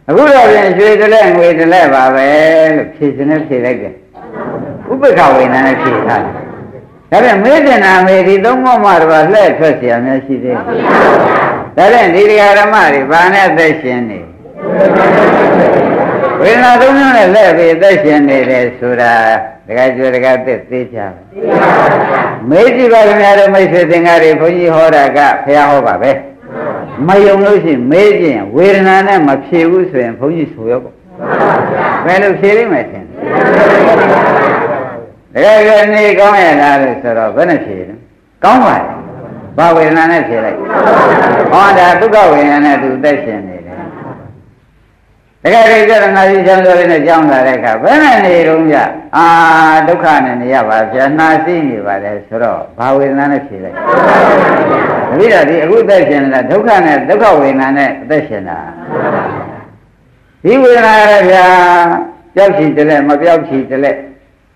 အခုတော့ပြင်ရွှေတလဲငွေတလဲပါပဲလို့ဖြေခြင်းနဲ့ဖြေလိုက်တယ်ဥပ္ပခဝေဒနာနဲ့ဖြေထားတယ် ဒါပြန်မေးတင်တာမေးဒီသုံးမောမှတော့လှည့်ထွက်เสียများရှိသေးတယ်ဒါပြန်ဒီတရားဓမ္မတွေဘာနဲ့အသက်ရှင်နေဝေဒနာသုံးမျိုးနဲ့လှည့်ပြီးအသက်ရှင်နေတယ်ဆိုတာတခါကျွဲတခါသက်သေးချာမေးကြည့်ပါခင်ဗျားတို့မိတ်ဆွေသင်္ကားတွေဘုန်းကြီးဟောတာကဖះဟောပါပဲမယုံလို့ရှိရင်မေးခြင်းဝေဒနာနဲ့မဖြေဘူးဆိုရင်ဘုန်းကြီးဆိုရောပေါ့ဘယ်လိုဖြေလိမ့်မယ်ထင် တကယ်ကနေကောင်းရလားလို့ဆိုတော့ဘယ်နဲ့ဖြေလဲကောင်းပါလေဘာဝေဒနာနဲ့ဖြေလိုက်ဟောဒါဒုက္ခဝေဒနာနဲ့သူသက်ရှင်နေတယ်တကယ်တည်းကျတော့ငါကြီးချမ်းသာလေးနဲ့ကြောင်းလာတဲ့အခါဘယ်နဲ့နေတော့ကြအာဒုက္ခနဲ့နေရပါဗျာနှာစီးနေပါလေဆိုတော့ဘာဝေဒနာနဲ့ဖြေလိုက်တပည့်တော်ဒီအခုသက်ရှင်နေတာဒုက္ခနဲ့ဒုက္ခဝေဒနာနဲ့အသက်ရှင်တာဒီဝေဒနာရဗျာကြောက်ချီတလဲမပြောက်ချီတလဲ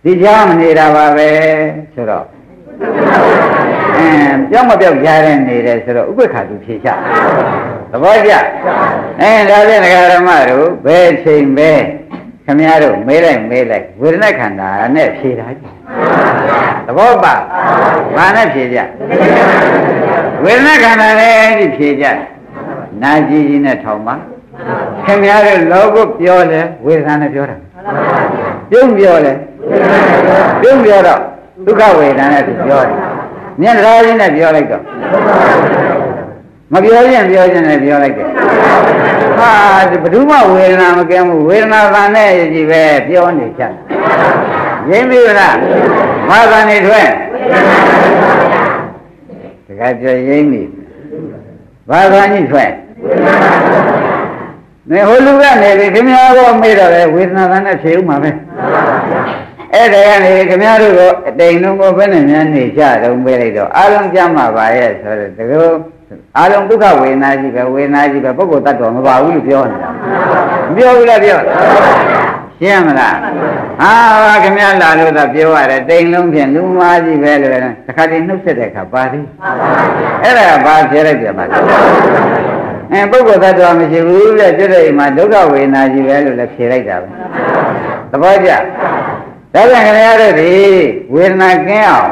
ဒီကြားမနေတာပါပဲဆိုတော့အင်းပြောင်းမပြောက်ကြားတဲ့နေတယ်ဆိုတော့ဥပ္ပခါသူဖြေချသဘောကျအဲဒါဖြင့်ဒကာဓမ္မတို့ဘယ်ချိန်ပဲခမည်းတော်မေးလိုက်မေးလိုက်ဝေဒနာခန္ဓာနဲ့ဖြေတာကြည့်သဘောပါဘာနဲ့ဖြေကြဝေဒနာခန္ဓာနဲ့ဒီဖြေကြနာကြည့်ကြီးနဲ့ထောင်ပါ ခင်ဗျားတို့လောကပြောလဲဝေဒနာနဲ့ပြောတာပြုံးပြောလဲပြုံးပြောတော့ဒုက္ခဝေဒနာနဲ့သူပြောတယ်မျက်နှာချင်းနဲ့ပြောလိုက်တော့မပြောရင်ပြောခြင်းနဲ့ပြောလိုက်တယ်ဟာဘယ်သူမှဝေဒနာမကဲဘူးဝေဒနာကနဲ့ကြီးပဲပြောနေကြတယ်ရင်းပြီလားဘာသာနေထွက်တခါပြောရင်းပြီဘာသာကြီးထွက် နေဟိုလူကနေပြီခင်ဗျားကမေးတော့လေဝေဒနာကနဲ့ဖြေဥမှာပဲအဲ့ဒါကနေခင်ဗျားတို့ကိုအတိမ်လုံးကိုဘယ်နဲ့များနေကြတော့မေးလိုက်တော့အလုံးကြမ်းမှာပါရဲ့ဆိုတော့တကယ်အလုံးဒုက္ခဝေဒနာကြီးပဲဝေဒနာကြီးပဲပုဂ္ဂိုလ်တ attva မပါဘူးလို့ပြောနေတာမပြောဘူးလားပြောရှင်းမလားဟာခင်ဗျားလာလို့သာပြောရတယ်တိမ်လုံးဖြင့်လူမားကြီးပဲလို့တခါတည်းနှုတ်ဆက်တဲ့အခါပါသေးအဲ့ဒါဘာပြောလိုက်ပြန်ပါလဲ အဲပုဂ္ဂိုလ်သတ္တဝါမရှိဘူးတဲ့ကျွတ်တဲ့အိမ်မှာဒုက္ခဝေဒနာကြီးပဲလို့လည်းဖြေလိုက်တာပဲသဘောကျဒါပြန်ခင်ဗျားတို့ဒီဝေဒနာကင်းအောင်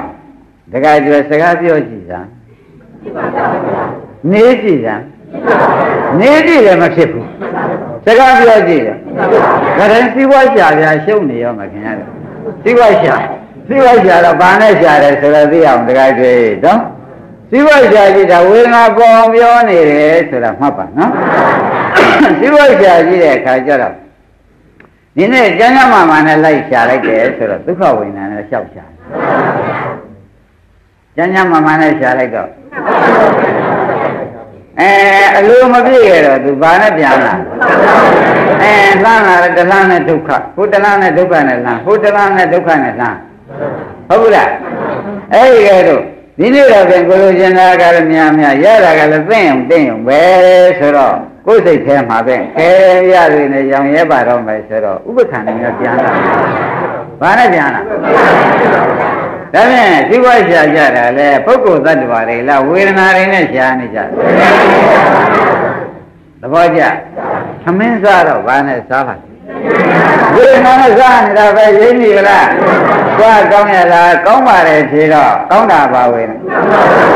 တခါကျွယ်စကားပြောကြည့်စမ်းနေကြည့်စမ်းနေကြည့်လည်းမဖြစ်ဘူးစကားပြောကြည့်တယ်ဒါရင်စီးပွားရှာပြရှုပ်နေရောမခင်ဗျားတို့စီးပွားရှာစီးပွားရှာတော့ဘာနဲ့ရှာတယ်ဆိုတော့သိအောင်တခါကျွယ်နော် စီဝိုက်ရှာကြည့်တာဝေဒနာပေါ်အောင်ပြောနေတယ်ဆိုတာမှတ်ပါနော်စီဝိုက်ရှာကြည့်တဲ့အခါကျတော့ဒီနေ့ကျမ်းစာမှမှနဲ့လိုက်ရှာလိုက်တယ်ဆိုတော့ဒုက္ခဝိညာဉ်နဲ့လျှောက်ရှာကျမ်းစာမှမှနဲ့ရှာလိုက်တော့အဲအလိုမပြည့်ရတော့သူဘာနဲ့ပြန်လာအဲလှမ်းလာတယ်တလှမ်းနဲ့ဒုက္ခဟိုတလှမ်းနဲ့ဒုက္ခနဲ့လှမ်းဟိုတလှမ်းနဲ့ဒုက္ခနဲ့လှမ်းဟုတ်ဘူးလားအဲ့ဒီကဲတော့ ဒီနေ့တော့ပြန်ကိုလိုချင်တာကလည်းများများရတာကလည်းသိရင်သိရင်ပဲဆိုတော့ကိုယ်စိတ်ထဲမှာပဲခဲရရည်နဲ့ရောင်ရဲပါတော့မယ်ဆိုတော့ဥပခန္ဓာမျိုးပြန်လာဘာနဲ့ပြန်လာဒါဖြင့်ဒီဘဝရှာကြတာလေပုဂ္ဂိုလ်သတ္တဝါတွေလားဝေဒနာတွေနဲ့ရှာနေကြတယ်သဘောကျသမင်းစားတော့ဘာနဲ့စားပါဝေဒနာနဲ့စားနေတာပဲရင်းနေကြလား သွားကောင်းရလားကောင်းပါတယ်ဖြေတော့ကောင်းတာပါဝေဒနာ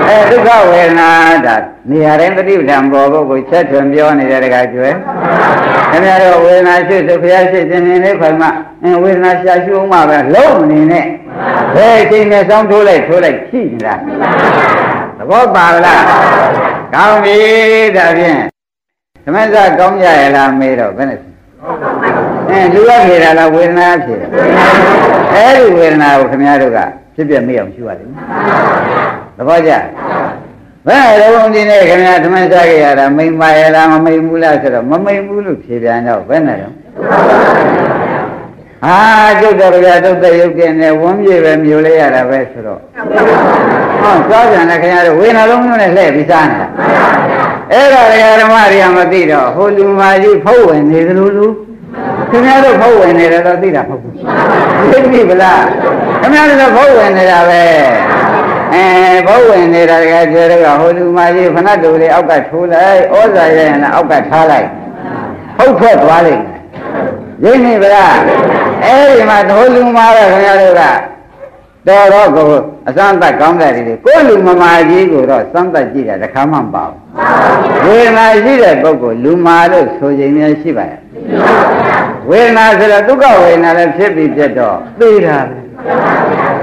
အဲဒုက္ခဝေဒနာဒါနေရာတိုင်းတတိပဌံပေါ်ဖို့ကိုချက်ထွန်ပြောနေတဲ့တခါကျွဲခင်ဗျားတို့ဝေဒနာရှိသူဖျားရှိခြင်းနေလေးခွင်မှအင်းဝေဒနာရှာရှုအောင်မှပဲလုံးအနေနဲ့ဘယ်အချိန်နဲ့စောင်းထိုးလိုက်ထိုးလိုက်ရှိနေတာသဘောပါလားကောင်းပြီဒါဖြင့်သမစ္စာကောင်းကြရလားမေးတော့ဘယ်နဲ့ အဲလူရဖြေတာလားဝေဒနာဖြေတာအဲဒီဝေဒနာကိုခင်ဗျားတို့ကဖြစ်ပြမေးအောင်ရှုရတယ်သဘောကျဘယ်လိုဒီနေ့ခင်ဗျာဓမ္မစကြရတာမိန်ပါရလားမမိန်ဘူးလားဆိုတော့မမိန်ဘူးလို့ဖြေပြန်တော့ဘယ်နဲ့တော့အာကျုပ်တော်ဗျာတုတ်တဲ့ရုပ်ကင်းနဲ့ဝန်းပြေပဲမျိုးလေးရတာပဲဆိုတော့ဟောသွားပြန်တယ်ခင်ဗျားတို့ဝေနာလုံးမျိုးနဲ့လှည့်ပြီးစားနေတာ အဲ့ဒါဓမ္မတွေကမသိတော့ဟိုလူမာကြီးဖုတ်ဝင်နေသလိုလူခင်ဗျားတို့ဖုတ်ဝင်နေတယ်တော့သိတာမဟုတ်ဘူးသိပြီဗလားခင်ဗျားတို့ဖုတ်ဝင်နေတာပဲအဲဘုဝင်နေတာတကယ်ကျေတော့ဟိုလူမကြီးဖဏတ်တူလေးအောက်ကထိုးလိုက်ဩဇာရဲ့နဲ့အောက်ကထားလိုက်ဟုတ်ထွက်သွားလိမ့်မယ်ရင်းနေဗလားအဲဒီမှာဟိုလူမကခင်ဗျားတို့က တော်တော့ကိုအစမ်းသက်ကောင်းတဲ့တွေကိုလူမမာကြီးကိုတော့စမ်းသက်ကြည့်တာတခါမှမပါဘူးဝေဒနာရှိတဲ့ပုဂ္ဂိုလ်လူမာလို့ဆိုခြင်းများရှိပါရဲ့ဝေဒနာဆိုတော့ဒုက္ခဝေဒနာလည်းဖြစ်ပြီးပြတ်တော့သိတာပဲ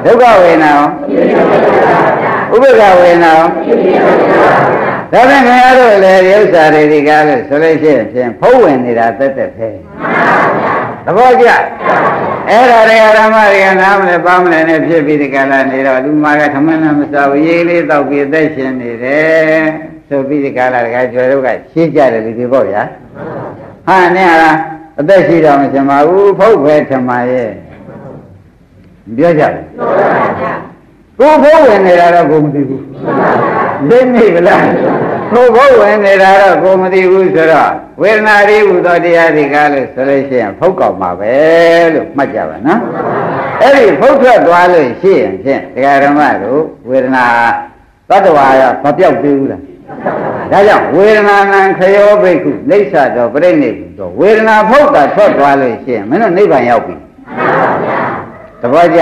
ဒုက္ခဝေဒနာရောဥပ္ပခဝေဒနာရောဒါဖြင့်ခင်ဗျားတို့လည်းဒီဥစ္စာတွေဒီကားလို့ဆိုလို့ရှိရင်ဖြင့်ဖုံးဝင်နေတာတက်တက်ပဲသဘောကျ အဲ့ဒါတွေကဓမ္မတွေကနားမလဲပါမလဲနဲ့ဖြစ်ပြီးဒီကလာနေတော့လူမာကသမဏမစားဘူးရေးလေးတော့ပြီးသက်ရှင်နေတယ်ဆိုပြီးဒီကလာတကကျွယ်တို့ကရှင်းကြတယ်လူတွေပေါ့ဗျာဟာနဲ့ဟာအသက်ရှိတော့မရှင်ပါဘူးဖုတ်ပဲထမရဲ့ပြောကြတယ်ကိုဘိုးဝင်နေတာတော့ကိုမသိဘူးသိနေဗလား ကိုဘိုးဝင်နေတာတော့ကိုမသိဘူးဆိုတော့ဝေဒနာတွေဟူသောတရားတွေကားလို့ဆိုလို့ရှိရင်ဖုတ်ကောက်မှာပဲလို့မှတ်ကြပါနော်အဲ့ဒီဖုတ်ထွက်သွားလို့ရှိရင်ဖြင့်တရားဓမ္မတို့ဝေဒနာတတ္တဝါရမပြောက်သေးဘူးလားဒါကြောင့်ဝေဒနာနံခယောဘိက္ခုလိစ္ဆာတော့ပြိဋိဘုတော့ဝေဒနာဖုတ်တာထွက်သွားလို့ရှိရင်မင်းတို့နိဗ္ဗာန်ရောက်ပြီတပည့်ကြ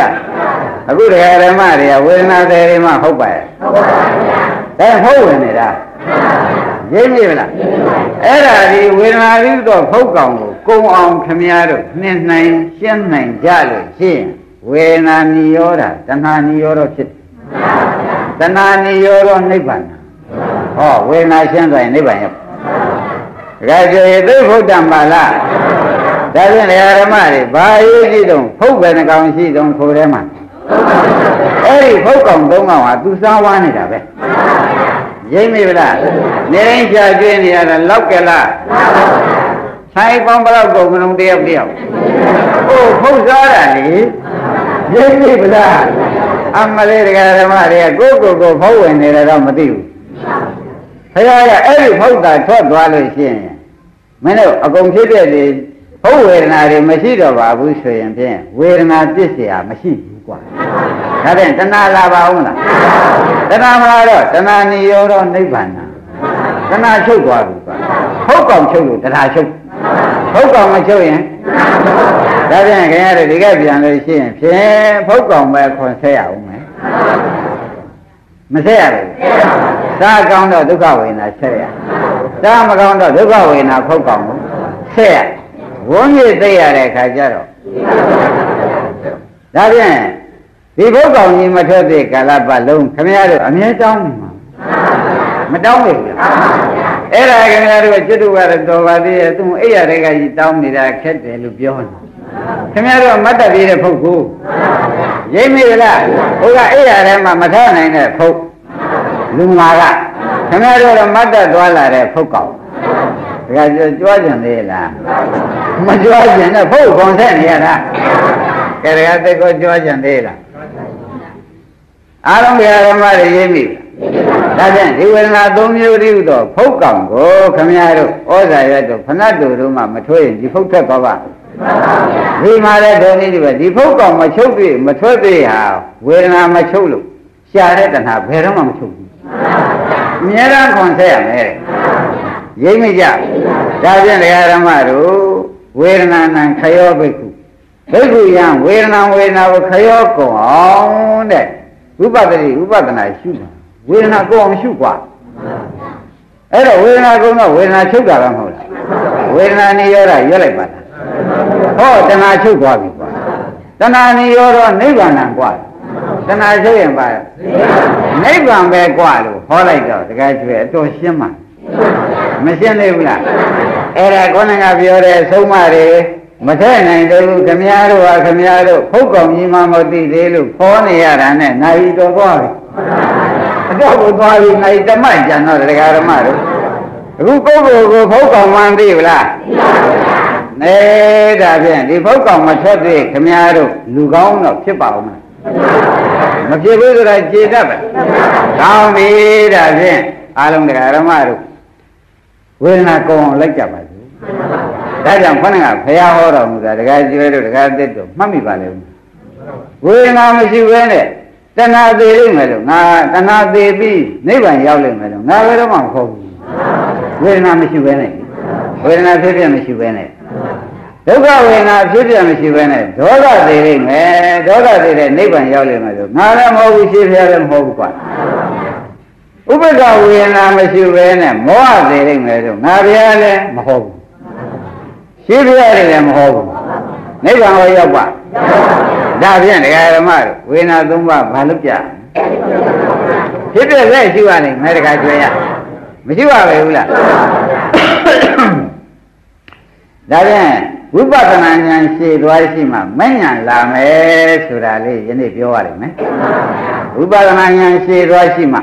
အခုတရားဓမ္မတွေကဝေဒနာတွေတွေမှဟုတ်ပါရဲ့ဟုတ်ပါဗျာ ဒါဟုတ်ဝင်နေတာရင်းပြီမလားအဲ့ဒါဒီဝေဒနာပြီးတော့ဖုတ်ကောင်ကိုကုံအောင်ခမည်းတော်နှင်းနိုင်ရှင်းနိုင်ကြလို့ရှိရင်ဝေဒနာနိရောဓတဏှာနိရောဓဖြစ်တဏှာနိရောဓနိဗ္ဗာန်ဟောဝေဒနာရှင်းသွားရင်နိဗ္ဗာန်ရောက်ဒါကြွေသိဖုဒ္ဓံပါလားဒါဖြင့်ဓမ္မတွေဘာရေးကြည့်တော့ဖုတ်ပဲနှကောင်ရှိတုံးခိုထဲမှာအဲ့ဒီဖုတ်ကောင်သုံးကောင်ဟာသူစားဝါနေတာပဲ ရိမ့်မိဗလားနေရင်ချာကျွေးနေရတာလောက်ကလားဆိုင်ပေါင်းဘလောက်ကုန်မလုံးတယောက်တယောက်ဟိုဖုတ်စားတာလေရိမ့်မိဗလားအမလေးတရားဓမ္မတွေကကိုကိုကိုဖုတ်ဝင်နေတယ်တော့မသိဘူးခရရအဲ့ဒီဖုတ်တာထွက်သွားလို့ရှိရင်မင်းတို့အကုန်ဖြစ်တဲ့ဒီဘုဝေဒနာတွေမရှိတော့ပါဘူးဆိုရင်ဖြင့်ဝေဒနာပြစ်เสียမရှိဘူးကွာ ဒါဖြင့်တဏှာလာပါဦးလားတဏှာမလာတော့တဏှာနိရောဓနိဗ္ဗာန်တဏှာချုပ်သွားပြီကွာဟုတ်ကောင်ချုပ်လို့တဏှာချုပ်ဟုတ်ကောင်မချုပ်ရင်ဒါဖြင့်ခင်ဗျားတို့ဒီကပြန်လို့ရှိရင်ဖြင့်ဖုတ်ကောင်ပဲခွန်ဆက်ရအောင်မယ်မဆက်ရဘူးစားကောင်းတော့ဒုက္ခဝေဒနာဆက်ရစားမကောင်းတော့ဒုက္ခဝေဒနာဖုတ်ကောင်ကိုဆက်ရဝန်းကြီးသိရတဲ့အခါကျတော့ဒါဖြင့် ဒီဘုတ်ကောင်ကြီးမထွက်တဲ့ကာလပတ်လုံးခမရတို့အမြဲတောင်းနေမှာမတောင်းဘူးအဲ့ဒါခင်ဗျားတို့ကျွတ်တို့ကတော့တော်ပါသေးရဲ့သူအိယာတွေကကြီးတောင်းနေတာခက်တယ်လို့ပြောနေခင်ဗျားတို့မတ်တက်ပြီးတဲ့ဖုတ်ကိုရိပ်မိလားဟိုကအိယာထဲမှာမထားနိုင်တဲ့ဖုတ်လူမာကခင်ဗျားတို့တော့မတ်တက်သွားလာတဲ့ဖုတ်ကောင်ဒါကကြွားကြံသေးလားမကြွားကြံတဲ့ဖုတ်ကုန်ဆက်နေရတာကဲဒါကသိကောကြွားကြံသေးလား အားလုံးဘုရားဓမ္မတွေရိပ်မိဒါဖြင့်ဒီဝေဒနာ၃မျိုးတည်းဟူသောဖုတ်ကောင်ကိုခင်ဗျားတို့ဩဇာရွတ်တို့ဖဏတ်တို့တို့မှမထွေးရင်ဒီဖုတ်ထက်သွားပါဒီမှာလည်းဒုနည်းဒီပဲဒီဖုတ်ကောင်မချုပ်ပြီမထွက်ပြီဟာဝေဒနာမချုပ်လို့ရှာတဲ့တဏှာဘယ်တော့မှမချုပ်ဘူးအများအားခွန်ဆက်ရမယ်တဲ့ရိပ်မိကြဒါဖြင့်တရားဓမ္မတို့ဝေဒနာနံခယောဘိက္ခုဘိက္ခုယံဝေဒနာဝေဒနာကိုခယောကုန်အောင်တဲ့ ဥပဒတိဥပဒနာရှုတာဝေဒနာကိုအောင်ရှုกว่าအဲ့တော့ဝေဒนาကုံတော့ဝေဒနာချုပ်တာပဲမဟုတ်လားဝေဒနာနေရောတာရွက်လိုက်ပါလားဟောတဏှာချုပ်သွားပြီကွာတဏှာနေရောတော့နိဗ္ဗာန်ကကွာတဏှာချုပ်ရင်ပါနိဗ္ဗာန်ပဲကွာလို့ဟောလိုက်တော့တကယ်ကျွဲအတော်ရှင်းမှာမရှင်းသေးဘူးလားအဲ့ဒါခေါင်းကပြောတဲ့အဆုံးမတွေ မထည့်နိုင်သေးဘူးခမည်းတော်ဟာခမည်းတော်ဖုတ်ကောင်ကြီးမှမသိသေးလို့ခေါ်နေရတာနဲ့နိုင်တော်သွားပြီအတော့ကိုသွားပြီးနိုင်တမတ်ကြံတော့တရားဓမ္မတို့အခုကိုယ့်ကိုယ်ကိုဖုတ်ကောင်မှန်းသိဗလားသိပါဘူးနေဒါဖြင့်ဒီဖုတ်ကောင်မထွက်သေးခမည်းတော်လူကောင်းတော့ဖြစ်ပါဦးမလားမဖြစ်ဘူးဆိုတာကြည်တတ်ပဲကောင်းပြီဒါဖြင့်အားလုံးတရားဓမ္မတို့ဝေဒနာကုံအောင်လိုက်ကြပါစို့ ဒါကြောင့်ခொနဲ့ကဘုရားဟောတော်မူတာတခါကျွဲတို့တခါတက်တို့မှတ်မိပါလေဝေဒနာမရှိဘဲနဲ့တဏှာသေးလိမ့်မယ်လို့ငါတဏှာသေးပြီးနိဗ္ဗာန်ရောက်လိမ့်မယ်လို့ငါဘယ်တော့မှမဟုတ်ဘူးဝေဒနာမရှိဘဲနဲ့ဝေဒနာဖြစ်ဖြစ်မရှိဘဲနဲ့ဒုက္ခဝေဒနာဖြစ်ဖြစ်မရှိဘဲနဲ့ဒေါသသေးလိမ့်မယ်ဒေါသသေးတဲ့နိဗ္ဗာန်ရောက်လိမ့်မယ်လို့ငါလည်းမဟုတ်ဘူးရှင်းပြလည်းမဟုတ်ဘူးကွာဥပ္ပကဝေဒနာမရှိဘဲနဲ့မောဟသေးလိမ့်မယ်လို့ငါဗျာလည်းမဟုတ်ဘူး ရှင်းပြရတယ်လည်းမဟုတ်ဘူးနိဗ္ဗာန်ကိုရောက်ပါဒါဖြင့်ဒကာဓမ္မတို့ဝေဒနာသုံးပါးဘာလို့ပြဖြစ်ဖြစ်လက်ရှိရနိုင်မယ်ဒကာကျွေးရမရှိပါဘူးလားဒါဖြင့်ဝိပဿနာဉာဏ်ရှည်သွားရှိမှမဉဏ်လာမယ်ဆိုတာလေးယနေ့ပြောရလိမ့်မယ်ဝိပဿနာဉာဏ်ရှည်သွားရှိမှ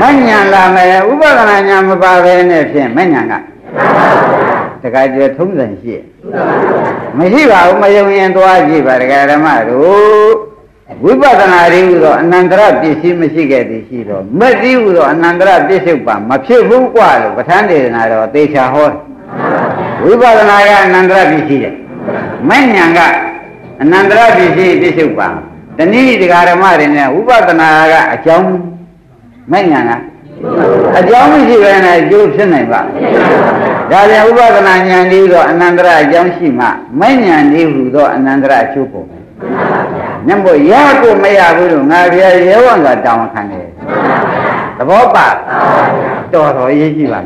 မဉဏ်လာမယ်ဥပဒနာဉာဏ်မပါဘဲနဲ့ဖြင့်မဉဏ်က တခါကျထုံးစံရှိမရှိပါဘူးမယုံရင်သွားကြည့်ပါဒကာဓမ္မတို့ဝိပဿနာရည်ဟူသောအနန္တရပစ္စည်းမရှိခဲ့သည်ရှိတော့မက်တိဟူသောအနန္တရပစ္စုပန်မဖြစ်ဘူးกว่าလို့ပဋ္ဌာန်းဒေသနာတော်သေချာဟောဝိပဿနာကအနန္တရပစ္စည်းတဲ့မဉဏ်ကအနန္တရပစ္စည်းပစ္စုပန်တနည်းဒကာဓမ္မတွေနဲ့ဝိပဿနာကအကြောင်းမဉဏ်ကအကြောင်းမရှိဘဲနဲ့ကျိုးဖြစ်နိုင်ပါ ဒါပြန်ဥပဒနာဉာဏ်ဒီတော့အနန္တရအကြောင်းရှိမှမဉဏ်ဒီဟူသောအနန္တရအကျိုးပုံညမို့ရကိုမရဘူးလို့ငါပြရဲဝံကတောင်းခံတယ်သဘောပါတော်တော်ရေးကြည့်ပါ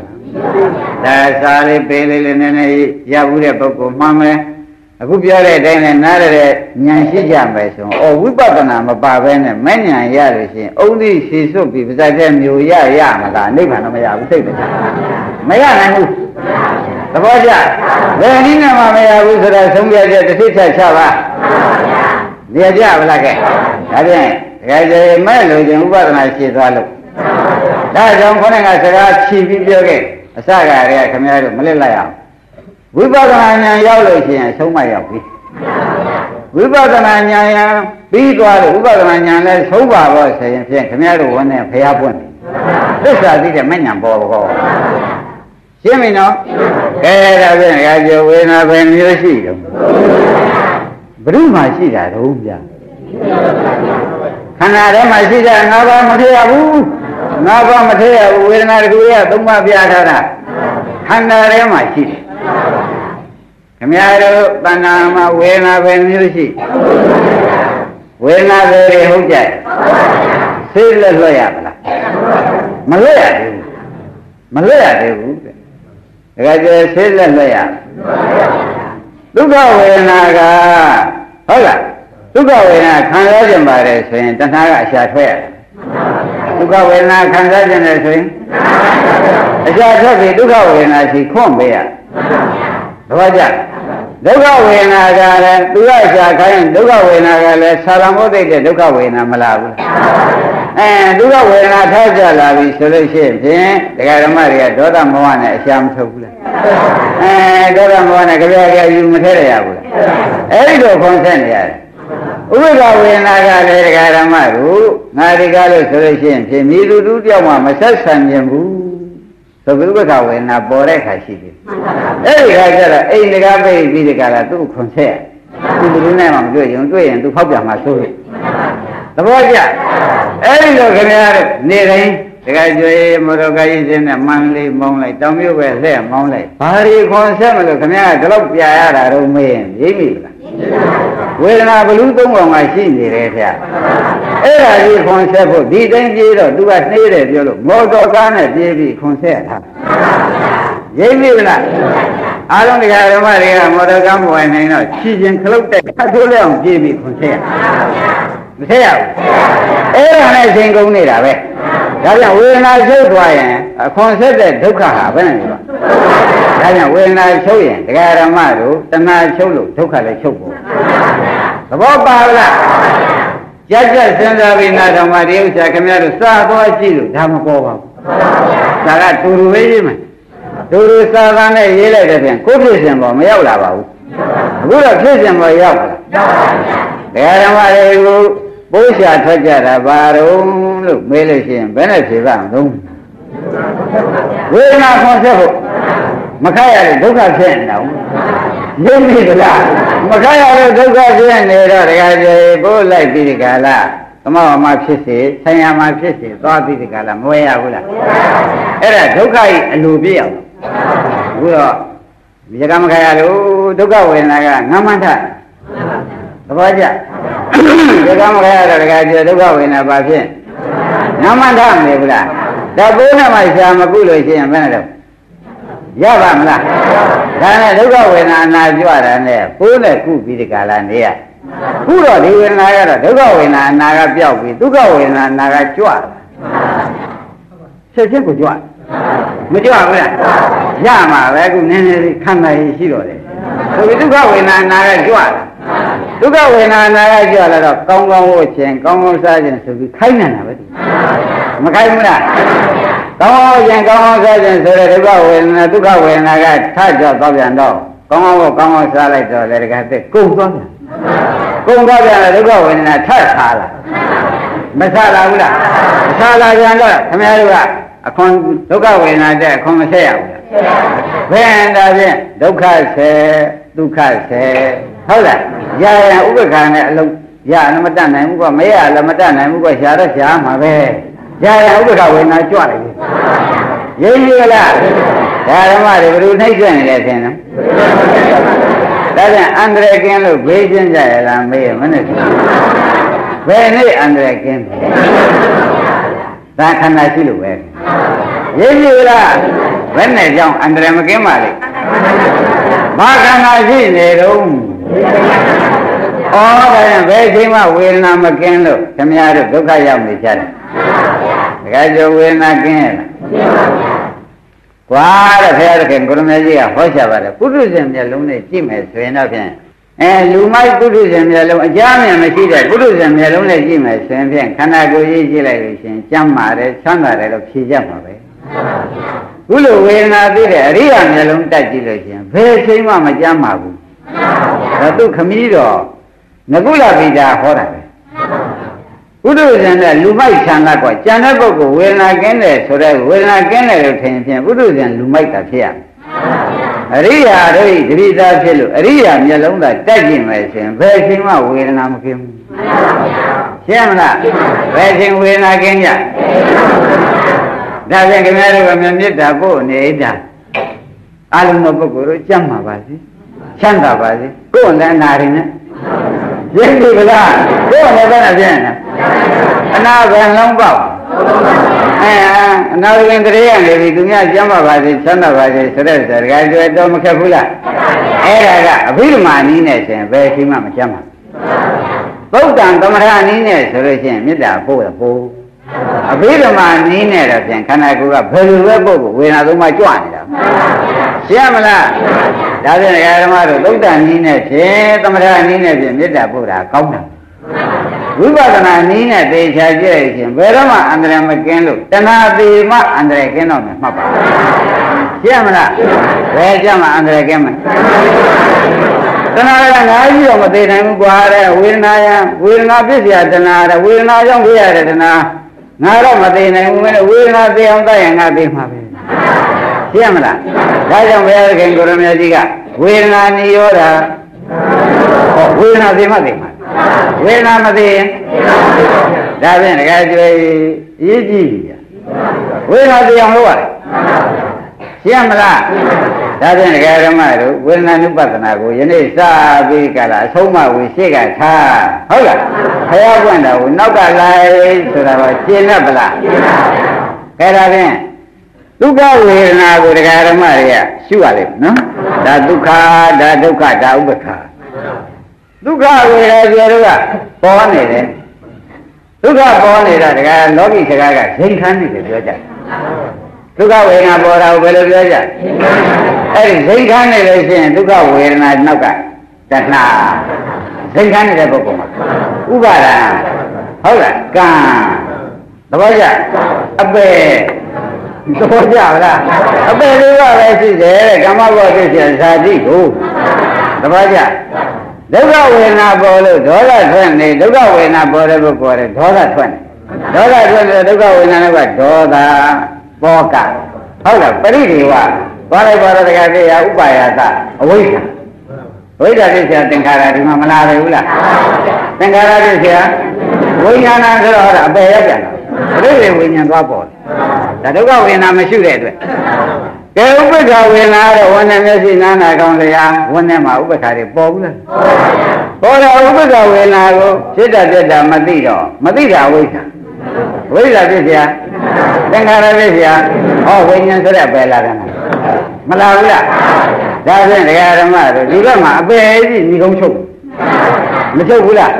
ဒါစားလေးပေးလေးလေးနည်းနည်းရဘူးတဲ့ပုဂ္ဂိုလ်မှန်မယ်အခုပြောတဲ့အတိုင်းနဲ့နားရတဲ့ဉာဏ်ရှိကြမယ်ဆိုဩဝိပဿနာမပါဘဲနဲ့မဲ့ဉာဏ်ရလို့ရှိရင်အုံးသီးရှည်စွတ်ပြီးပါဇက်တဲ့မျိုးရရမလားနိဗ္ဗာန်တော့မရဘူးသိတယ်မရနိုင်ဘူး သဘောကျဘယ်နည်းနဲ့မှမရဘူးဆိုတာသုံးပြချက်တစ်စိတ်ချက်ချပါနေကြပါလားကဲဒါဖြင့်တကယ်ကျေမဲ့လို့ခြင်းဥပဒနာရှည်သွားလို့ဒါကြောင့်ခေါင်းကစကားချီပြီးပြောခဲ့အစကတည်းကခင်ဗျားတို့မလစ်လိုက်အောင်ဝိပဿနာဉာဏ်ရောက်လို့ရှိရင်ဆုံးမရောက်ပြီဝိပဿနာဉာဏ်ရပြီးသွားလို့ဝိပဿနာဉာဏ်လည်းဆုံးပါတော့ဆိုရင်ဖြင့်ခင်ဗျားတို့ဝန်နဲ့ဖျားပွင့်သစ္စာသိတဲ့မဉဏ်ပေါ်ဘော ရှင်းပြီနော်ကဲဒါဖြင့်ငါပြောဝေဒနာပဲမျိုးရှိတယ်ဘုရုမှရှိတာတော့ဗျာခန္ဓာထဲမှာရှိတာငါးပါးမထည့်ရဘူးငါးပါးမထည့်ရဘူးဝေဒနာတကူရသုံးပါးပြထားတာခန္ဓာထဲမှာရှိတယ်ခမရတို့တဏ္ဍာမှာဝေဒနာပဲမျိုးရှိဝေဒနာတွေဟုတ်ကြဆေးလက်လွတ်ရမလားမလွတ်ရသေးဘူးမလွတ်ရသေးဘူး တဲ့ဒါကြဲဆေးလက်လွတ်ရဒုက္ခဝေဒနာကဟုတ်လားဒုက္ခဝေဒနာခံစားကြပါတယ်ဆိုရင်တဏှာကအရှာထွက်ရတယ်ဒုက္ခဝေဒနာခံစားကြတယ်ဆိုရင်အရှာထွက်ပြီးဒုက္ခဝေဒနာရှိခွန့်ပေးရသဘောကျ ဒုက္ခဝေဒနာကလည်းသူကရှာခိုင်းဒုက္ခဝေဒနာကလည်းဆာရမောသိတဲ့ဒုက္ခဝေဒနာမလားဘူးအဲဒုက္ခဝေဒနာထားကြလာပြီဆိုလို့ရှိရင်ဖြင့်ဒကာဓမ္မတွေကဒေါသမောဟနဲ့အရှာမထုတ်ဘူးလားအဲဒေါသမောဟနဲ့ကြပြကြယူမထဲရဘူးလားအဲ့ဒီတော့ခွန်ဆက်နေရတယ်ဥပ္ပဒါဝေဒနာကလည်းဒကာဓမ္မတို့ငါဒီကားလို့ဆိုလို့ရှိရင်ဖြင့်မိသူတူတယောက်မှမဆက်ဆံခြင်းဘူး ဆိုပြီးဥပ္ပဒါဝေဒနာပေါ်တဲ့ခါရှိတယ်အဲ့ဒီခါကျတော့အိမ်တကားပိတ်ပြီးဒီကလာသူ့ခွန်ဆက်ရသူဘယ်လိုနဲ့မှမတွေ့ရင်တွေ့ရင်သူဖောက်ပြန်မှာဆိုးတယ်သဘောကျအဲ့ဒီလိုခင်ဗျားတို့နေတိုင်းတခါကျွေးမော်တော်ကားကြီးစင်းနဲ့မန်းလေးမောင်းလိုက်တောင်မြို့ပဲလှည့်မောင်းလိုက်ဘာရီခွန်ဆက်မလို့ခင်ဗျားကဒီလောက်ပြာရတာတော့မေးရင်ရိပ်မိလား ဝေဒနာဘလူးသုံးကောင်ကရှိနေတယ်ဗျအဲ့ဒါကြီးခွန်ဆက်ဖို့ဒီတိုင်းပြေးတော့သူကနှေးတယ်ပြောလို့မော်တော်ကားနဲ့ပြေးပြီးခွန်ဆက်ထားရိပ်မိလားအားလုံးတရားဓမ္မတွေကမော်တော်ကားမဝင်နိုင်တော့ချီချင်းခလုတ်တိုက်ခတ်ထိုးလဲအောင်ပြေးပြီးခွန်ဆက်ရမဆက်ရဘူးအဲ့ဒါနဲ့ချိန်ကုန်နေတာပဲဒါကြောင့်ဝေဒနာချုပ်သွားရင်အခွန်ဆက်တဲ့ဒုက္ခဟာဘယ်နဲ့လဲ ဒါကြောင့်ဝေဒနာချုပ်ရင်တရားဓမ္မတို့တဏှာချုပ်လို့ဒုက္ခလည်းချုပ်ပေါ်သဘောပါလားကြက်ကြက်စဉ်းစားပြီးနာတော်မှာဒီဥစ္စာခင်ဗျားတို့စားသွားကြည့်လို့ဒါမပေါ်ပါဘူးဒါကတူတူပဲရေးမယ်တူတူစားသားနဲ့ရေးလိုက်တဲ့ပြန်ကိုဖြစ်စဉ်ပေါ်မရောက်လာပါဘူးအခုတော့ဖြစ်စဉ်ပေါ်ရောက်လာတရားဓမ္မတွေကိုပိုးရှာထွက်ကြတာဘာတော့လို့မေးလို့ရှိရင်ဘယ်နဲ့ဖြေပါ့မလို့ ဝေဒနာခွန်ဆက်ဖို့မခက်ရတဲ့ဒုက္ခဖြစ်နေတာရင်းမိသလားမခက်ရတဲ့ဒုက္ခဖြစ်နေတော့တရားကျေပိုးလိုက်ပြီးဒီကလာကမောမှာဖြစ်စေဆံရမှာဖြစ်စေသွားပြီးဒီကလာမဝဲရဘူးလားအဲ့ဒါဒုက္ခကြီးအလိုပြည့်အောင်အခုတော့ဒီကမခက်ရလို့ဒုက္ခဝေဒနာကငမန္ထသဘောကျဒီကမခက်ရတော့တရားကျေဒုက္ခဝေဒနာဘာဖြစ်ငမန္ထမနေဘူးလား ဒါဘိုးနဲ့မှရှာမကုလို့ရှိရင်ဘယ်နဲ့တော့ရပါမလားဒါနဲ့ဒုက္ခဝေဒနာနာကြွတာနဲ့ပိုးနဲ့ကုပြီးဒီကလာနေရခုတော့ဒီဝေဒနာကတော့ဒုက္ခဝေဒနာနာကပြောက်ပြီးဒုက္ခဝေဒနာနာကကြွတာချက်ချင်းကိုကြွမကြွဘူးလားရမှာပဲခုနည်းနည်းလေးခန္ဓာရည်ရှိတော့တယ်ဆိုပြီးဒုက္ခဝေဒနာနာကကြွတာဒုက္ခဝေဒနာနာကကြွလာတော့ကောင်းကောင်းဝတ်ခြင်းကောင်းကောင်းစားခြင်းဆိုပြီးခိုင်းနေတာပဲ မခိုင်းဘူးလားကောင်းကောင်းရင်ကောင်းကောင်းစားခြင်းဆိုတဲ့ဒုက္ခဝေဒနာဒုက္ခဝေဒနာကထကြောက်တော့ပြန်တော့ကောင်းကောင်းကိုကောင်းကောင်းစားလိုက်တော့လေတကယ်သက်ကုန်သွားပြန်ကုန်သွားပြန်တော့ဒုက္ခဝေဒနာထဆာလာမဆာလာဘူးလားဆာလာပြန်တော့ခင်ဗျားတို့ကအခွန်ဒုက္ခဝေဒနာတဲ့အခွန်မဆက်ရဘူးလားဘယ်ဒါဖြင့်ဒုက္ခဆက်ဒုက္ခဆက်ဟုတ်လားရာရဥပ္ပခါနဲ့အလုံးရလည်းမတတ်နိုင်ဘူးကမရလည်းမတတ်နိုင်ဘူးကရှာတော့ရှာမှာပဲ ရာရဥပ္ပခဝေဒနာကြွလိုက်ပြီရင်းကြီးလားဒါဓမ္မတွေဘယ်လိုနှိမ့်ကျွနေလဲထင်နော်ဒါပြန်အန္တရာယ်ကင်းလို့ဘေးကျင်းကြရလားမေးရမနဲ့ဘယ်နေ့အန္တရာယ်ကင်းဒါခန္ဓာရှိလို့ပဲရင်းကြီးလားဘယ်နဲ့ကြောင့်အန္တရာယ်မကင်းပါလေဘာခန္ဓာရှိနေတော့ ဩဒါရင်ဘယ်ချိန်မှဝေဒနာမကင်းလို့ခင်ဗျားတို့ဒုက္ခရောက်နေကြတယ်တခါကျဝေဒနာကင်းရလားကွာတဲ့ဘုရားသခင်ကိုရမကြီးကဟောချပါတယ်ပုထုဇဉ်မျက်လုံးနဲ့ကြည့်မယ်ဆိုရင်တော့ဖြင့်အဲလူမိုက်ပုထုဇဉ်မျက်လုံးအကြမ်းမြန်မရှိတဲ့ပုထုဇဉ်မျက်လုံးနဲ့ကြည့်မယ်ဆိုရင်ဖြင့်ခန္ဓာကိုယ်ကြီးကြည့်လိုက်လို့ရှင်ကြမ်းပါတယ်ချမ်းသာတယ်လို့ဖြေကြမှာပဲခုလိုဝေဒနာသိတဲ့အရိယာမျက်လုံးတက်ကြည့်လို့ရှင်ဘယ်ချိန်မှမကြမ်းပါဘူးဒါသူခမည်းတော် ငကုလပိတာဟောတာပဲဘုဒ္ဓဇန်ကလူမိုက်ဆံကကွာကြံတဲ့ပုဂ္ဂိုလ်ဝေဒနာကင်းတယ်ဆိုတော့ဝေဒနာကင်းတယ်လို့ထင်ဖြင့်ဘုဒ္ဓဇန်လူမိုက်တာဖြစ်ရမယ်အရိယာတို့ဤတတိသားဖြစ်လို့အရိယာမျက်လုံးသာတက်ကြည့်မယ်ဆိုရင်ဘယ်ချိန်မှဝေဒနာမကင်းဘူးရှင်းမလားဘယ်ချိန်ဝေဒနာကင်းကြဒါဖြင့်ခင်ဗျားတို့ကမြတ်တာပို့နေတာအလုံးသောပုဂ္ဂိုလ်တို့ကြမ်းမှာပါစေချမ်းသာပါစေကိုယ်နဲ့နာရင်နဲ့ ရင်းပြီလားကိုယ်နဲ့ဘယ်နဲ့ပြင်းလဲအနာဘယ်လုံးပေါက်အဲအနာရင်တရေရနေပြီသူများကျမ်းပါပါစေချမ်းသာပါစေဆိုတဲ့တကယ်ကျွဲတော့မခက်ဘူးလားအဲ့ဒါကအဘိဓမ္မာနည်းနဲ့ဆိုရင်ဘယ်ရှိမှမကျမ်းပါသုတ်တံသမထနည်းနဲ့ဆိုလို့ရှိရင်မေတ္တာပို့ရပို့အဘိဓမ္မာနည်းနဲ့တော့ပြန်ခန္ဓာကိုယ်ကဘယ်လိုပဲပို့ဖို့ဝေဒနာသုံးပါကြွနေတာရှင်းမလား ဒါဖြင့်ဓမ္မတို့သုတ္တနည်းနဲ့ဖြင့်သမထနည်းနဲ့ဖြင့်မေတ္တာပို့တာကောင်းတာဝိပဿနာနည်းနဲ့သေချာကြည့်ရခြင်းဘယ်တော့မှအန္တရာယ်မကင်းလို့တဏှာသေးမှအန္တရာယ်ကင်းတော့မယ်မှတ်ပါရှင်းမလားဘယ်ကြမှာအန္တရာယ်ကင်းမလဲတဏှာကငါးကြီးတော့မသေးနိုင်ဘူးကွာတဲ့ဝေဒနာယဝေဒနာပြည့်စရာတဏှာတဲ့ဝေဒနာကြောင့်ပြရတဲ့တဏှာငါတော့မသေးနိုင်ဘူးမဲ့ဝေဒနာသေးအောင်တတ်ရင်ငါသေးမှာပဲ ရှင်းမလားဒါကြောင့်ဘုရားခင်ကိုရမကြီးကဝေဒနာနိရောဓဟောဝေဒနာသိမှသိမှာဝေဒနာမသိရင်ဒါဖြင့်တကယ်ကျွေးရေးကြည့်ပြီဝေဒနာသိအောင်လုပ်ရတယ်ရှင်းမလားဒါဖြင့်ဒကာဓမ္မတို့ဝေဒနာနုပဒနာကိုယနေ့စပြီးကြလားအဆုံးမဝေရှိကထားဟုတ်လားခရပွင့်တော်ကိုနောက်ကလိုက်ဆိုတာတော့ရှင်းတတ်ပလားရှင်းပါဘူးခဲဒါဖြင့် ဒုက္ခဝေဒနာကိုဒကာဓမ္မတွေကရှုရလိမ့်မယ်နော်ဒါဒုက္ခဒါဒုက္ခဒါဥပ္ပခာဒုက္ခဝေဒနာပြောတော့ကပေါ်နေတယ်ဒုက္ခပေါ်နေတာဒကာလောကီစကားကဇိမ်ခန်းနေတယ်ပြောကြတယ်ဒုက္ခဝေဒနာပေါ်တာကိုဘယ်လိုပြောကြအဲ့ဒီဇိမ်ခန်းနေလို့ရှိရင်ဒုက္ခဝေဒနာနောက်ကတဏှာဇိမ်ခန်းနေတဲ့ပုဂ္ဂိုလ်မှာဥပါဒံဟုတ်လားကံသဘောကျအပေ သဘောကျလားအပေလေးပါပဲရှိတယ်တဲ့ကမ္မဘောသိချင်ဇာတိကိုသဘောကျဒုက္ခဝေဒနာပေါ်လို့ဒေါသထွက်နေဒုက္ခဝေဒနာပေါ်တဲ့ပုဂ္ဂိုလ်ကဒေါသထွက်နေဒေါသထွက်တဲ့ဒုက္ခဝေဒနာကဒေါသပောကဟုတ်လားပရိဒေဝသွားလိုက်ပါတော့တကယ်ပြရဥပါယသအဝိဇ္ဇာဝိဇ္ဇာပြည့်စရာသင်္ခါရဒီမှာမလာပဲဘူးလားသင်္ခါရပြည့်စရာဝိညာဏဆိုတော့အပယ်ရပြန်တာပရိဒေဝိညာဉ်သွားပေါ်တယ် ဒါဒုက္ခဝေဒနာမရှိတဲ့အတွက်ကဲဥပ္ပခဝေဒနာတော့ဝန်နဲ့မျက်စိနားနာကောင်းတရားဝန်နဲ့မှာဥပ္ပခတွေပေါ်ဘူးလားပေါ်တယ်ဥပ္ပခဝေဒနာကိုစိတ္တပြတ်တာမသိတော့မသိတာဝိဇ္ဇာဝိဇ္ဇာပြည့်စရာသင်္ခါရပြည့်စရာဟောဝိညာဉ်ဆိုတဲ့ပယ်လာတယ်မလာဘူးလားဒါဖြင့်တရားဓမ္မတို့ဒီဘက်မှာအပယ်ကြီးညီကုန်းချုပ်မချုပ်ဘူးလား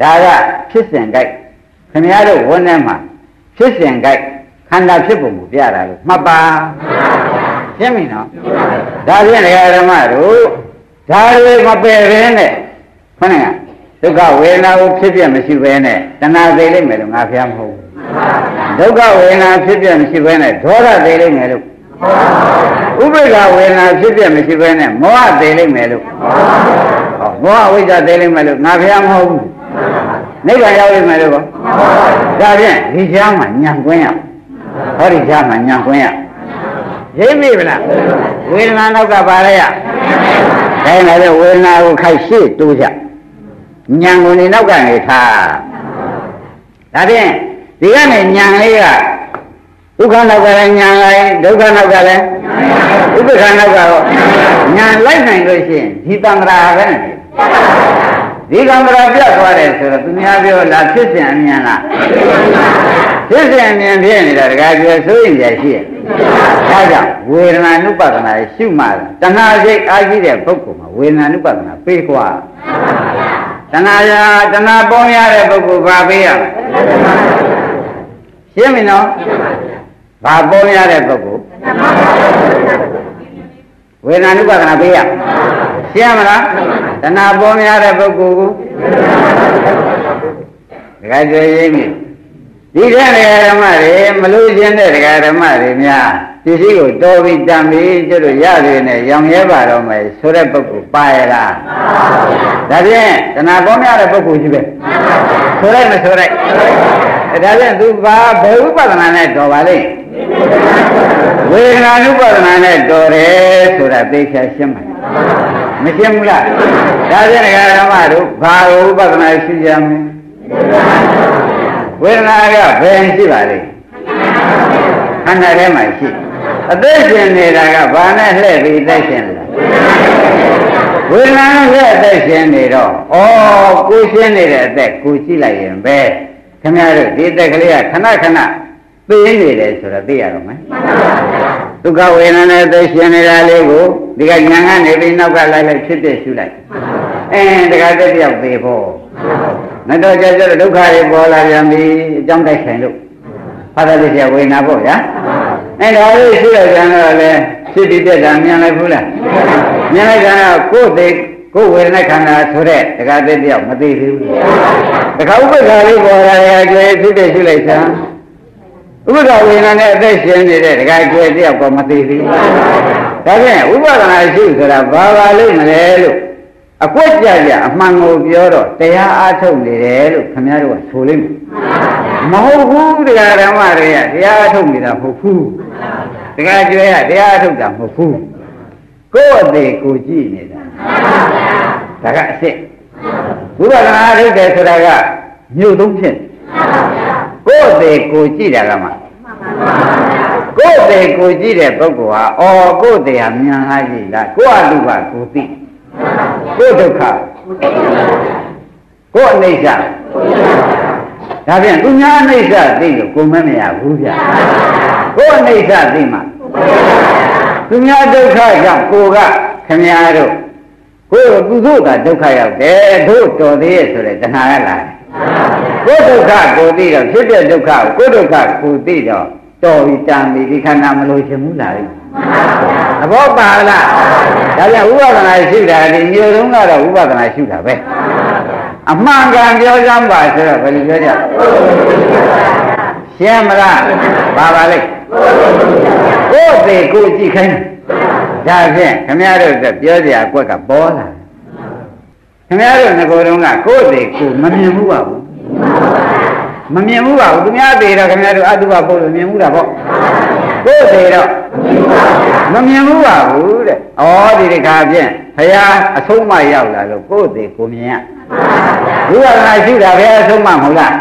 ဒါကဖြစ်စဉ်ကြိုက်ခင်ဗျားတို့ဝန်ထဲမှာဖြစ်စဉ်ကြိုက် ခန္ဓာဖြစ်ပုံကိုပြတာလို့မှတ်ပါရှင်းပြီနော်ဒါဖြင့်တရားဓမ္မတို့ဒါတွေမပယ်ဘဲနဲ့ခဏကဒုက္ခဝေဒနာကိုဖြစ်ပြမရှိဘဲနဲ့တဏှာသိလိမ့်မယ်လို့ငါဖျားမဟုတ်ဒုက္ခဝေဒနာဖြစ်ပြမရှိဘဲနဲ့ဒေါသသိလိမ့်မယ်လို့ဥပိ္ပခဝေဒနာဖြစ်ပြမရှိဘဲနဲ့မောဟသိလိမ့်မယ်လို့ဟောမောဟဝိဇ္ဇာသိလိမ့်မယ်လို့ငါဖျားမဟုတ်ဘူးနိဗ္ဗာန်ရောက်လိမ့်မယ်လို့ကောဒါဖြင့်ဒီချမ်းမှာညံကွင်းရ ဟောဒီချမ်းမှာညံကွင်းရရိပ်ပြီဗလားဝေဒနာနောက်ကပါရရဒါနဲ့လေဝေဒနာကိုခိုက်ရှိတိုးကြညံကိုနေနောက်ကနေထားဒါဖြင့်ဒီကနေညံလေးကဒုက္ခနောက်ကလည်းညံလိုက်ဒုက္ခနောက်ကလည်းဥပ္ပခနောက်ကရောညံလိုက်နိုင်လို့ရှိရင်ဒီတံ္ဍရာပဲနဲ့ဒီကံ္ဍရာပြတ်သွားတယ်ဆိုတော့သူများပြောလားဖြစ်စဉ်အမြင်လား ဖြစ်စဉ်အမြင်ဖြစ်နေတာတခါပြောဆိုရင်ကြရှိရဲ့ဒါကြောင့်ဝေဒနာနုပဒနာရှုမှတဏှာစိတ်အားကြီးတဲ့ပုဂ္ဂိုလ်မှာဝေဒနာနုပဒနာပေးခွာတဏှာရာတဏှာပေါင်းရတဲ့ပုဂ္ဂိုလ်ဘာပေးရမလဲရှင်းပြီနော်ဘာပေါင်းရတဲ့ပုဂ္ဂိုလ်ဝေဒနာနုပဒနာပေးရရှင်းမလားတဏှာပေါင်းရတဲ့ပုဂ္ဂိုလ်ကိုဒကာကျေရင်းပြီ ဒီတဲ့ဒကာဓမ္မတွေမလို့ခြင်းတဲ့ဒကာဓမ္မတွေများပစ္စည်းကိုတော်ပြီးတန်ပြီးကျတို့ရရနဲ့ရောင်ရဲပါတော့မယ်ဆိုတဲ့ပုဂ္ဂိုလ်ပါရလားဒါဖြင့်တဏှာပေါင်းရတဲ့ပုဂ္ဂိုလ်ကြီးပဲဆိုလိုက်မဆိုလိုက်ဒါဖြင့်သူဘာဘယ်ဥပဒနာနဲ့တော်ပါလိမ့်ဝေဒနာနုပဒနာနဲ့တော်တယ်ဆိုတာသိချာရှင်းပါမရှင်းဘူးလားဒါဖြင့်ဒကာဓမ္မတို့ဘာဥပဒနာရှိကြမလဲ ဝေဒနာကဘယ်ရှိပါလိမ့်ခန္ဓာထဲမှာရှိအသက်ရှင်နေတာကဘာနဲ့လှည့်ပြီးအသက်ရှင်နေတာဝေဒနာနဲ့အသက်ရှင်နေတော့ဩကိုရှင်းနေတဲ့အသက်ကိုရှိလိုက်ရင်ပဲခင်ဗျားတို့ဒီအသက်ကလေးကခဏခဏသိနေတယ်ဆိုတော့သိရတော့မယ်ဒုက္ခဝေဒနာနဲ့သိရှင်နေတာလေးကိုဒီကညာကနေပြီးနောက်ကလိုက်လိုက်ဖြစ်ဖြစ်ရှုလိုက်အင်းတခါတည်းတယောက်သေးဖို့ မတော်ကြကြဒုက္ခတွေပေါ်လာပြန်ပြီအကြောင်းတိုက်ဆိုင်လို့ဖတ်တယ်ပြဝေဒနာပေါ့ဗျာအအဲဒါလေးရှိလိုက်ကြတော့လေဖြစ်ပြီးပြက်တာမြင်လိုက်ဘူးလားမြင်လိုက်ကြတော့ကိုယ်သိကိုယ်ဝေဒနာခန္ဓာဆိုတဲ့တခါတည်းတယောက်မသိသေးဘူးတခါဥပ္ပခါလေးပေါ်လာရကြွေဖြစ်ဖြစ်ရှိလိုက်စမ်းဥပ္ပခါဝေဒနာနဲ့အသက်ရှင်နေတဲ့တခါကြွေတယောက်ကမသိသေးဘူးဒါဖြင့်ဥပဒနာရှိဆိုတာဘာပါလိမ့်မလဲလို့ အကွက်ကြကြအမှန်ကိုပြောတော့တရားအားထုတ်နေတယ်လို့ခင်ဗျားတို့ကဆိုလိမ့်မယ်မဟုတ်ဘူးတရားဓမ္မတွေကတရားအားထုတ်နေတာမဟုတ်ဘူးတရားကျွဲရတရားအားထုတ်တာမဟုတ်ဘူးကိုယ့်အသေးကိုကြည့်နေတာဒါကအစ်စ်ဝိပဿနာအားထုတ်တယ်ဆိုတာကမြို့သုံးဖြစ်ကိုယ့်အသေးကိုကြည့်တာကမှကိုယ့်အသေးကိုကြည့်တဲ့ပုဂ္ဂိုလ်ဟာအော်ကိုယ့်အသေးဟာမြန်လာကြည့်လားကိုယ့်အတုပါကိုသိ ကိုယ်ဒုက္ခကိုယ်အနိစ္စဒါပြန်သူများအနိစ္စသိလို့ကိုယ်မမရဘူးဗျကိုယ်အနိစ္စသိမှသူများဒုက္ခကြောင့်ကိုယ်ကခင်ဗျားတို့ကိုယ်ကုသိုလ်ကဒုက္ခရောက်တယ်တို့တော်သေးရဲ့ဆိုတဲ့တဏှာကလာတယ်ကိုယ်ဒုက္ခကိုသိတော့ဖြစ်တဲ့ဒုက္ခကိုကိုယ်ဒုက္ခကိုသိတော့တော်ပြီတန်ပြီဒီခန္ဓာမလို့ရှင်ဘူးလား သဘောပါလားဒါကြောင့်ဥပဒနာရှိတာဒီမျိုးလုံးကတော့ဥပဒနာရှိတာပဲအမှန်ကန်ပြောကြမ်းပါဆိုတော့ဘယ်လိုပြောကြရှင်းမလားပါပါလိမ့်ကိုယ်သေးကိုကြည့်ခိုင်းဒါဖြင့်ခမရတို့ကပြောကြအကွက်ကပေါ်လာခမရတို့ငကိုယ်တုန်းကကိုယ်သေးကိုမမြင်ဘူးပါဘူးမမြင်ဘူးပါဘူးသူများသေးတော့ခမရတို့အတုပပုတ်လို့မြင်ဘူးတာပေါ့ ကိုယ်သေးတော့မမြင်ဘူးပါဘူးတဲ့ဩဒီတခါဖြင့်ဘုရားအဆုံးမရောက်လာလို့ကိုယ်သေးကိုမြင်ရဘုရားကရှိတာဘုရားအဆုံးမမဟုတ်လား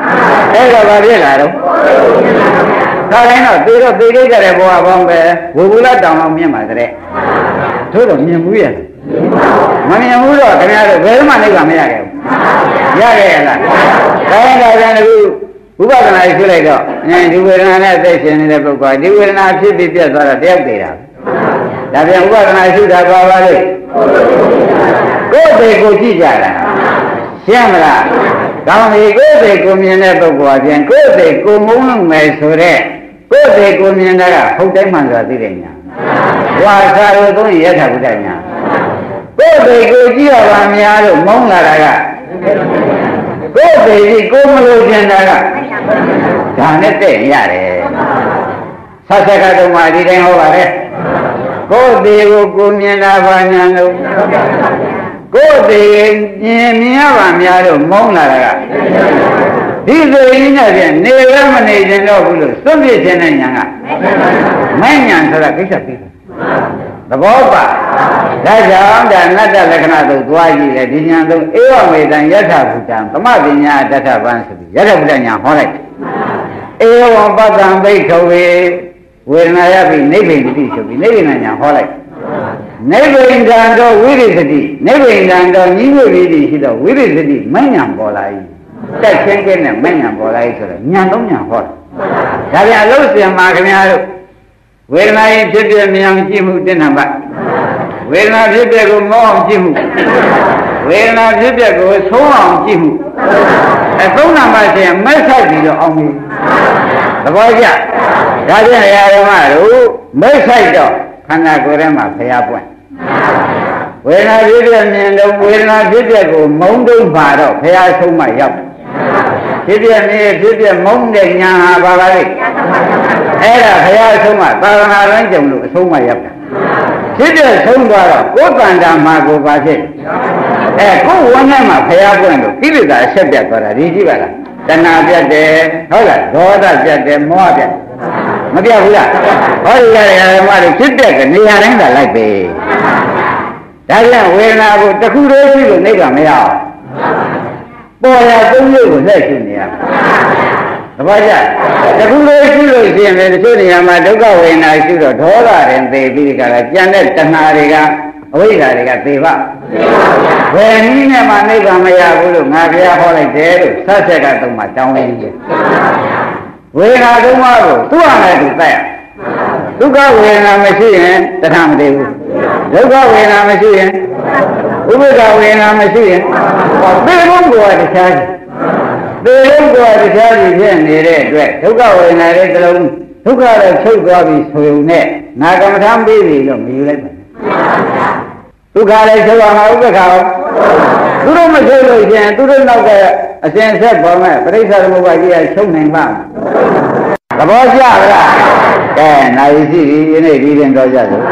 အဲ့တော့ဘာဖြစ်လာတော့ဒါတိုင်းတော့သေတော့သေလေးကြတဲ့ဘဝပေါင်းပဲဝူဝူလာတောင်အောင်မြင်ပါတဲ့တို့တော့မြင်ဘူးရဲ့မမြင်ဘူးတော့ခင်ဗျားတို့ဘယ်မှနိဗ္ဗာန်မရခဲ့ဘူးရခဲ့ရလားဒါရင်ဒါပြန်တခု ဥပဒနာရှိလိုက်တော့အဲဒီဝေဒနာနဲ့အသက်ရှင်နေတဲ့ပုဂ္ဂိုလ်ဒီဝေဒနာဖြစ်ပြီးပြတ်သွားတော့တယောက်သေးတာဒါပြန်ဥပဒနာရှိတာပါပါလေကိုယ်တည်းကိုကြည့်ကြတာရှင်းမလားကောင်းပြီကိုယ်တည်းကိုမြင်တဲ့ပုဂ္ဂိုလ်အပြင်ကိုယ်တည်းကိုမုန်းလို့မယ်ဆိုတဲ့ကိုယ်တည်းကိုမြင်တာကဟုတ်တိုင်းမှန်ဆိုတာသိတယ်ညာဝါစာတို့သုံးရထဘုဒ္ဓညာကိုယ်တည်းကိုကြည့်ရပါများလို့မုန်းလာတာက ကိုယ်တည်းကြီးကိုမလို့ကျင်တာကဒါနဲ့တဲ့ရတယ်ဆက်ဆက်ကတုံးမှဒီတိုင်းဟောပါတယ်ကိုယ်တည်းကိုကိုမြင်တာဘာညာလို့ကိုယ်တည်းမြင်မြင်ရပါများလို့မုန်းလာတာကဒီဆိုရင်နဲ့ပြန်နေရမနေခြင်းတော့ဘူးလို့စွန့်ပြစ်ခြင်းနဲ့ညာကမဲ့ညာဆိုတာကိစ္စပြီးတယ် သဘောပါဒါကြောင့်ဒါနတ္တလက္ခဏာတို့သွားကြည့်လေဒီညာတို့ဧဝမေတံယထာဘုတံသမပညာတထဗံဆိုပြီးယထာဘုတညာဟောလိုက်ဧဝံပတ္တံဘိက္ခဝေဝေဒနာယပိနိဗ္ဗိန္တိဆိုပြီးနိဗ္ဗိန္ဒညာဟောလိုက်နိဗ္ဗိန္ဒံတော့ဝိရိသတိနိဗ္ဗိန္ဒံတော့ညီဝိရိတိရှိတော့ဝိရိသတိမဉဏ်ပေါ်လာ၏တက်ချင်းကဲနဲ့မဉဏ်ပေါ်လာ၏ဆိုတော့ဉာဏ်သုံးဉာဏ်ဟောတာဒါပြန်အလို့စင်မှာခင်ဗျားတို့ ဝေဒနာရင်ဖြစ်ပြမြန်ကြည့်မှုတဏ္ဍပတ်ဝေဒနာဖြစ်ပြကိုမောအောင်ကြည့်မှုဝေဒနာဖြစ်ပြကိုဆုံးအောင်ကြည့်မှုအဲသုံးနာမှရှင်မက်ဆိုင်ပြီးတော့အောင်ပြီသဘောကျဒါဖြင့်ရာဓမ္မတို့မက်ဆိုင်တော့ခန္ဓာကိုယ်ထဲမှာဖျားပွင့်ဝေဒနာဖြစ်ပြမြင်တော့ဝေဒနာဖြစ်ပြကိုမုံတုံးပါတော့ဖျားဆုံးမှရောက်ဖြစ်ပြမြင်ဖြစ်ပြမုံတဲ့ညာဟာဘာပါလဲ အဲ့ဒါဘုရားဆုံးမသာသနာ့ရမ်းကြုံလို့အဆုံးမရောက်တာဖြစ်တဲ့ဆုံးသွားတော့ကိုယ်တန်တာမှာကိုပါဖြစ်အဲကိုယ်ဝန်းထဲမှာဘုရားပွင့်လို့ကိလေသာအဆက်ပြတ်သွားတာဒီကြည့်ပါလားတဏှာပြတ်တယ်ဟုတ်လားဒေါသပြတ်တယ်မောဟပြတ်မပြတ်ဘူးလားဟောဒီရတဲ့ဓမ္မတွေဖြစ်တဲ့ကနေရာတိုင်းသာလိုက်ပဲဒါကြောင့်ဝေဒနာကိုတခုတည်းရှိလို့နေကမရအောင်ပေါ်ရသုံးမျိုးကိုလက်ရှိနေရသ ဘောကျတခုလေးရှိလို့ရှိရင်လည်းတချို့နေရာမှာဒုက္ခဝေဒနာရှိတော့ဒေါသရင်သေပြီးဒီကလာကြံတဲ့တဏှာတွေကအဝိဇ္ဇာတွေကသေပါဘယ်နည်းနဲ့မှနိဗ္ဗာန်မရဘူးလို့ငါဘုရားဟောလိုက်တယ်လို့ဆက်ဆက်ကသုံးမှတောင်းလိုက်တယ်ဝေဒနာသုံးပါးကိုသူ့ဟာနဲ့သူတိုက်ရဒုက္ခဝေဒနာမရှိရင်တဏှာမတည်ဘူးဒုက္ခဝေဒနာမရှိရင်ဥပ္ပဒါဝေဒနာမရှိရင်သေဖို့ကိုတခြား သေလို့ကိုတခြားစီဖြစ်နေတဲ့အတွက်ဒုက္ခဝေဒနာတွေတစ်လုံးဒုက္ခလည်းချုပ်သွားပြီဆိုုံနဲ့ငါကမ္မထာပေးပြီလို့မယူလိုက်ပါဒုက္ခလည်းချုပ်အောင်ဥပ္ပခါအောင်သူတို့မချုပ်လို့ရှင်သူတို့နောက်ကအစဉ်ဆက်ပေါ်မဲ့ပရိစ္ဆေသမုပ္ပါကြီးကချုပ်နိုင်ပါသဘောကျလားကဲနိုင်ရှိပြီယနေ့ဒီရင်တော့ကြစို့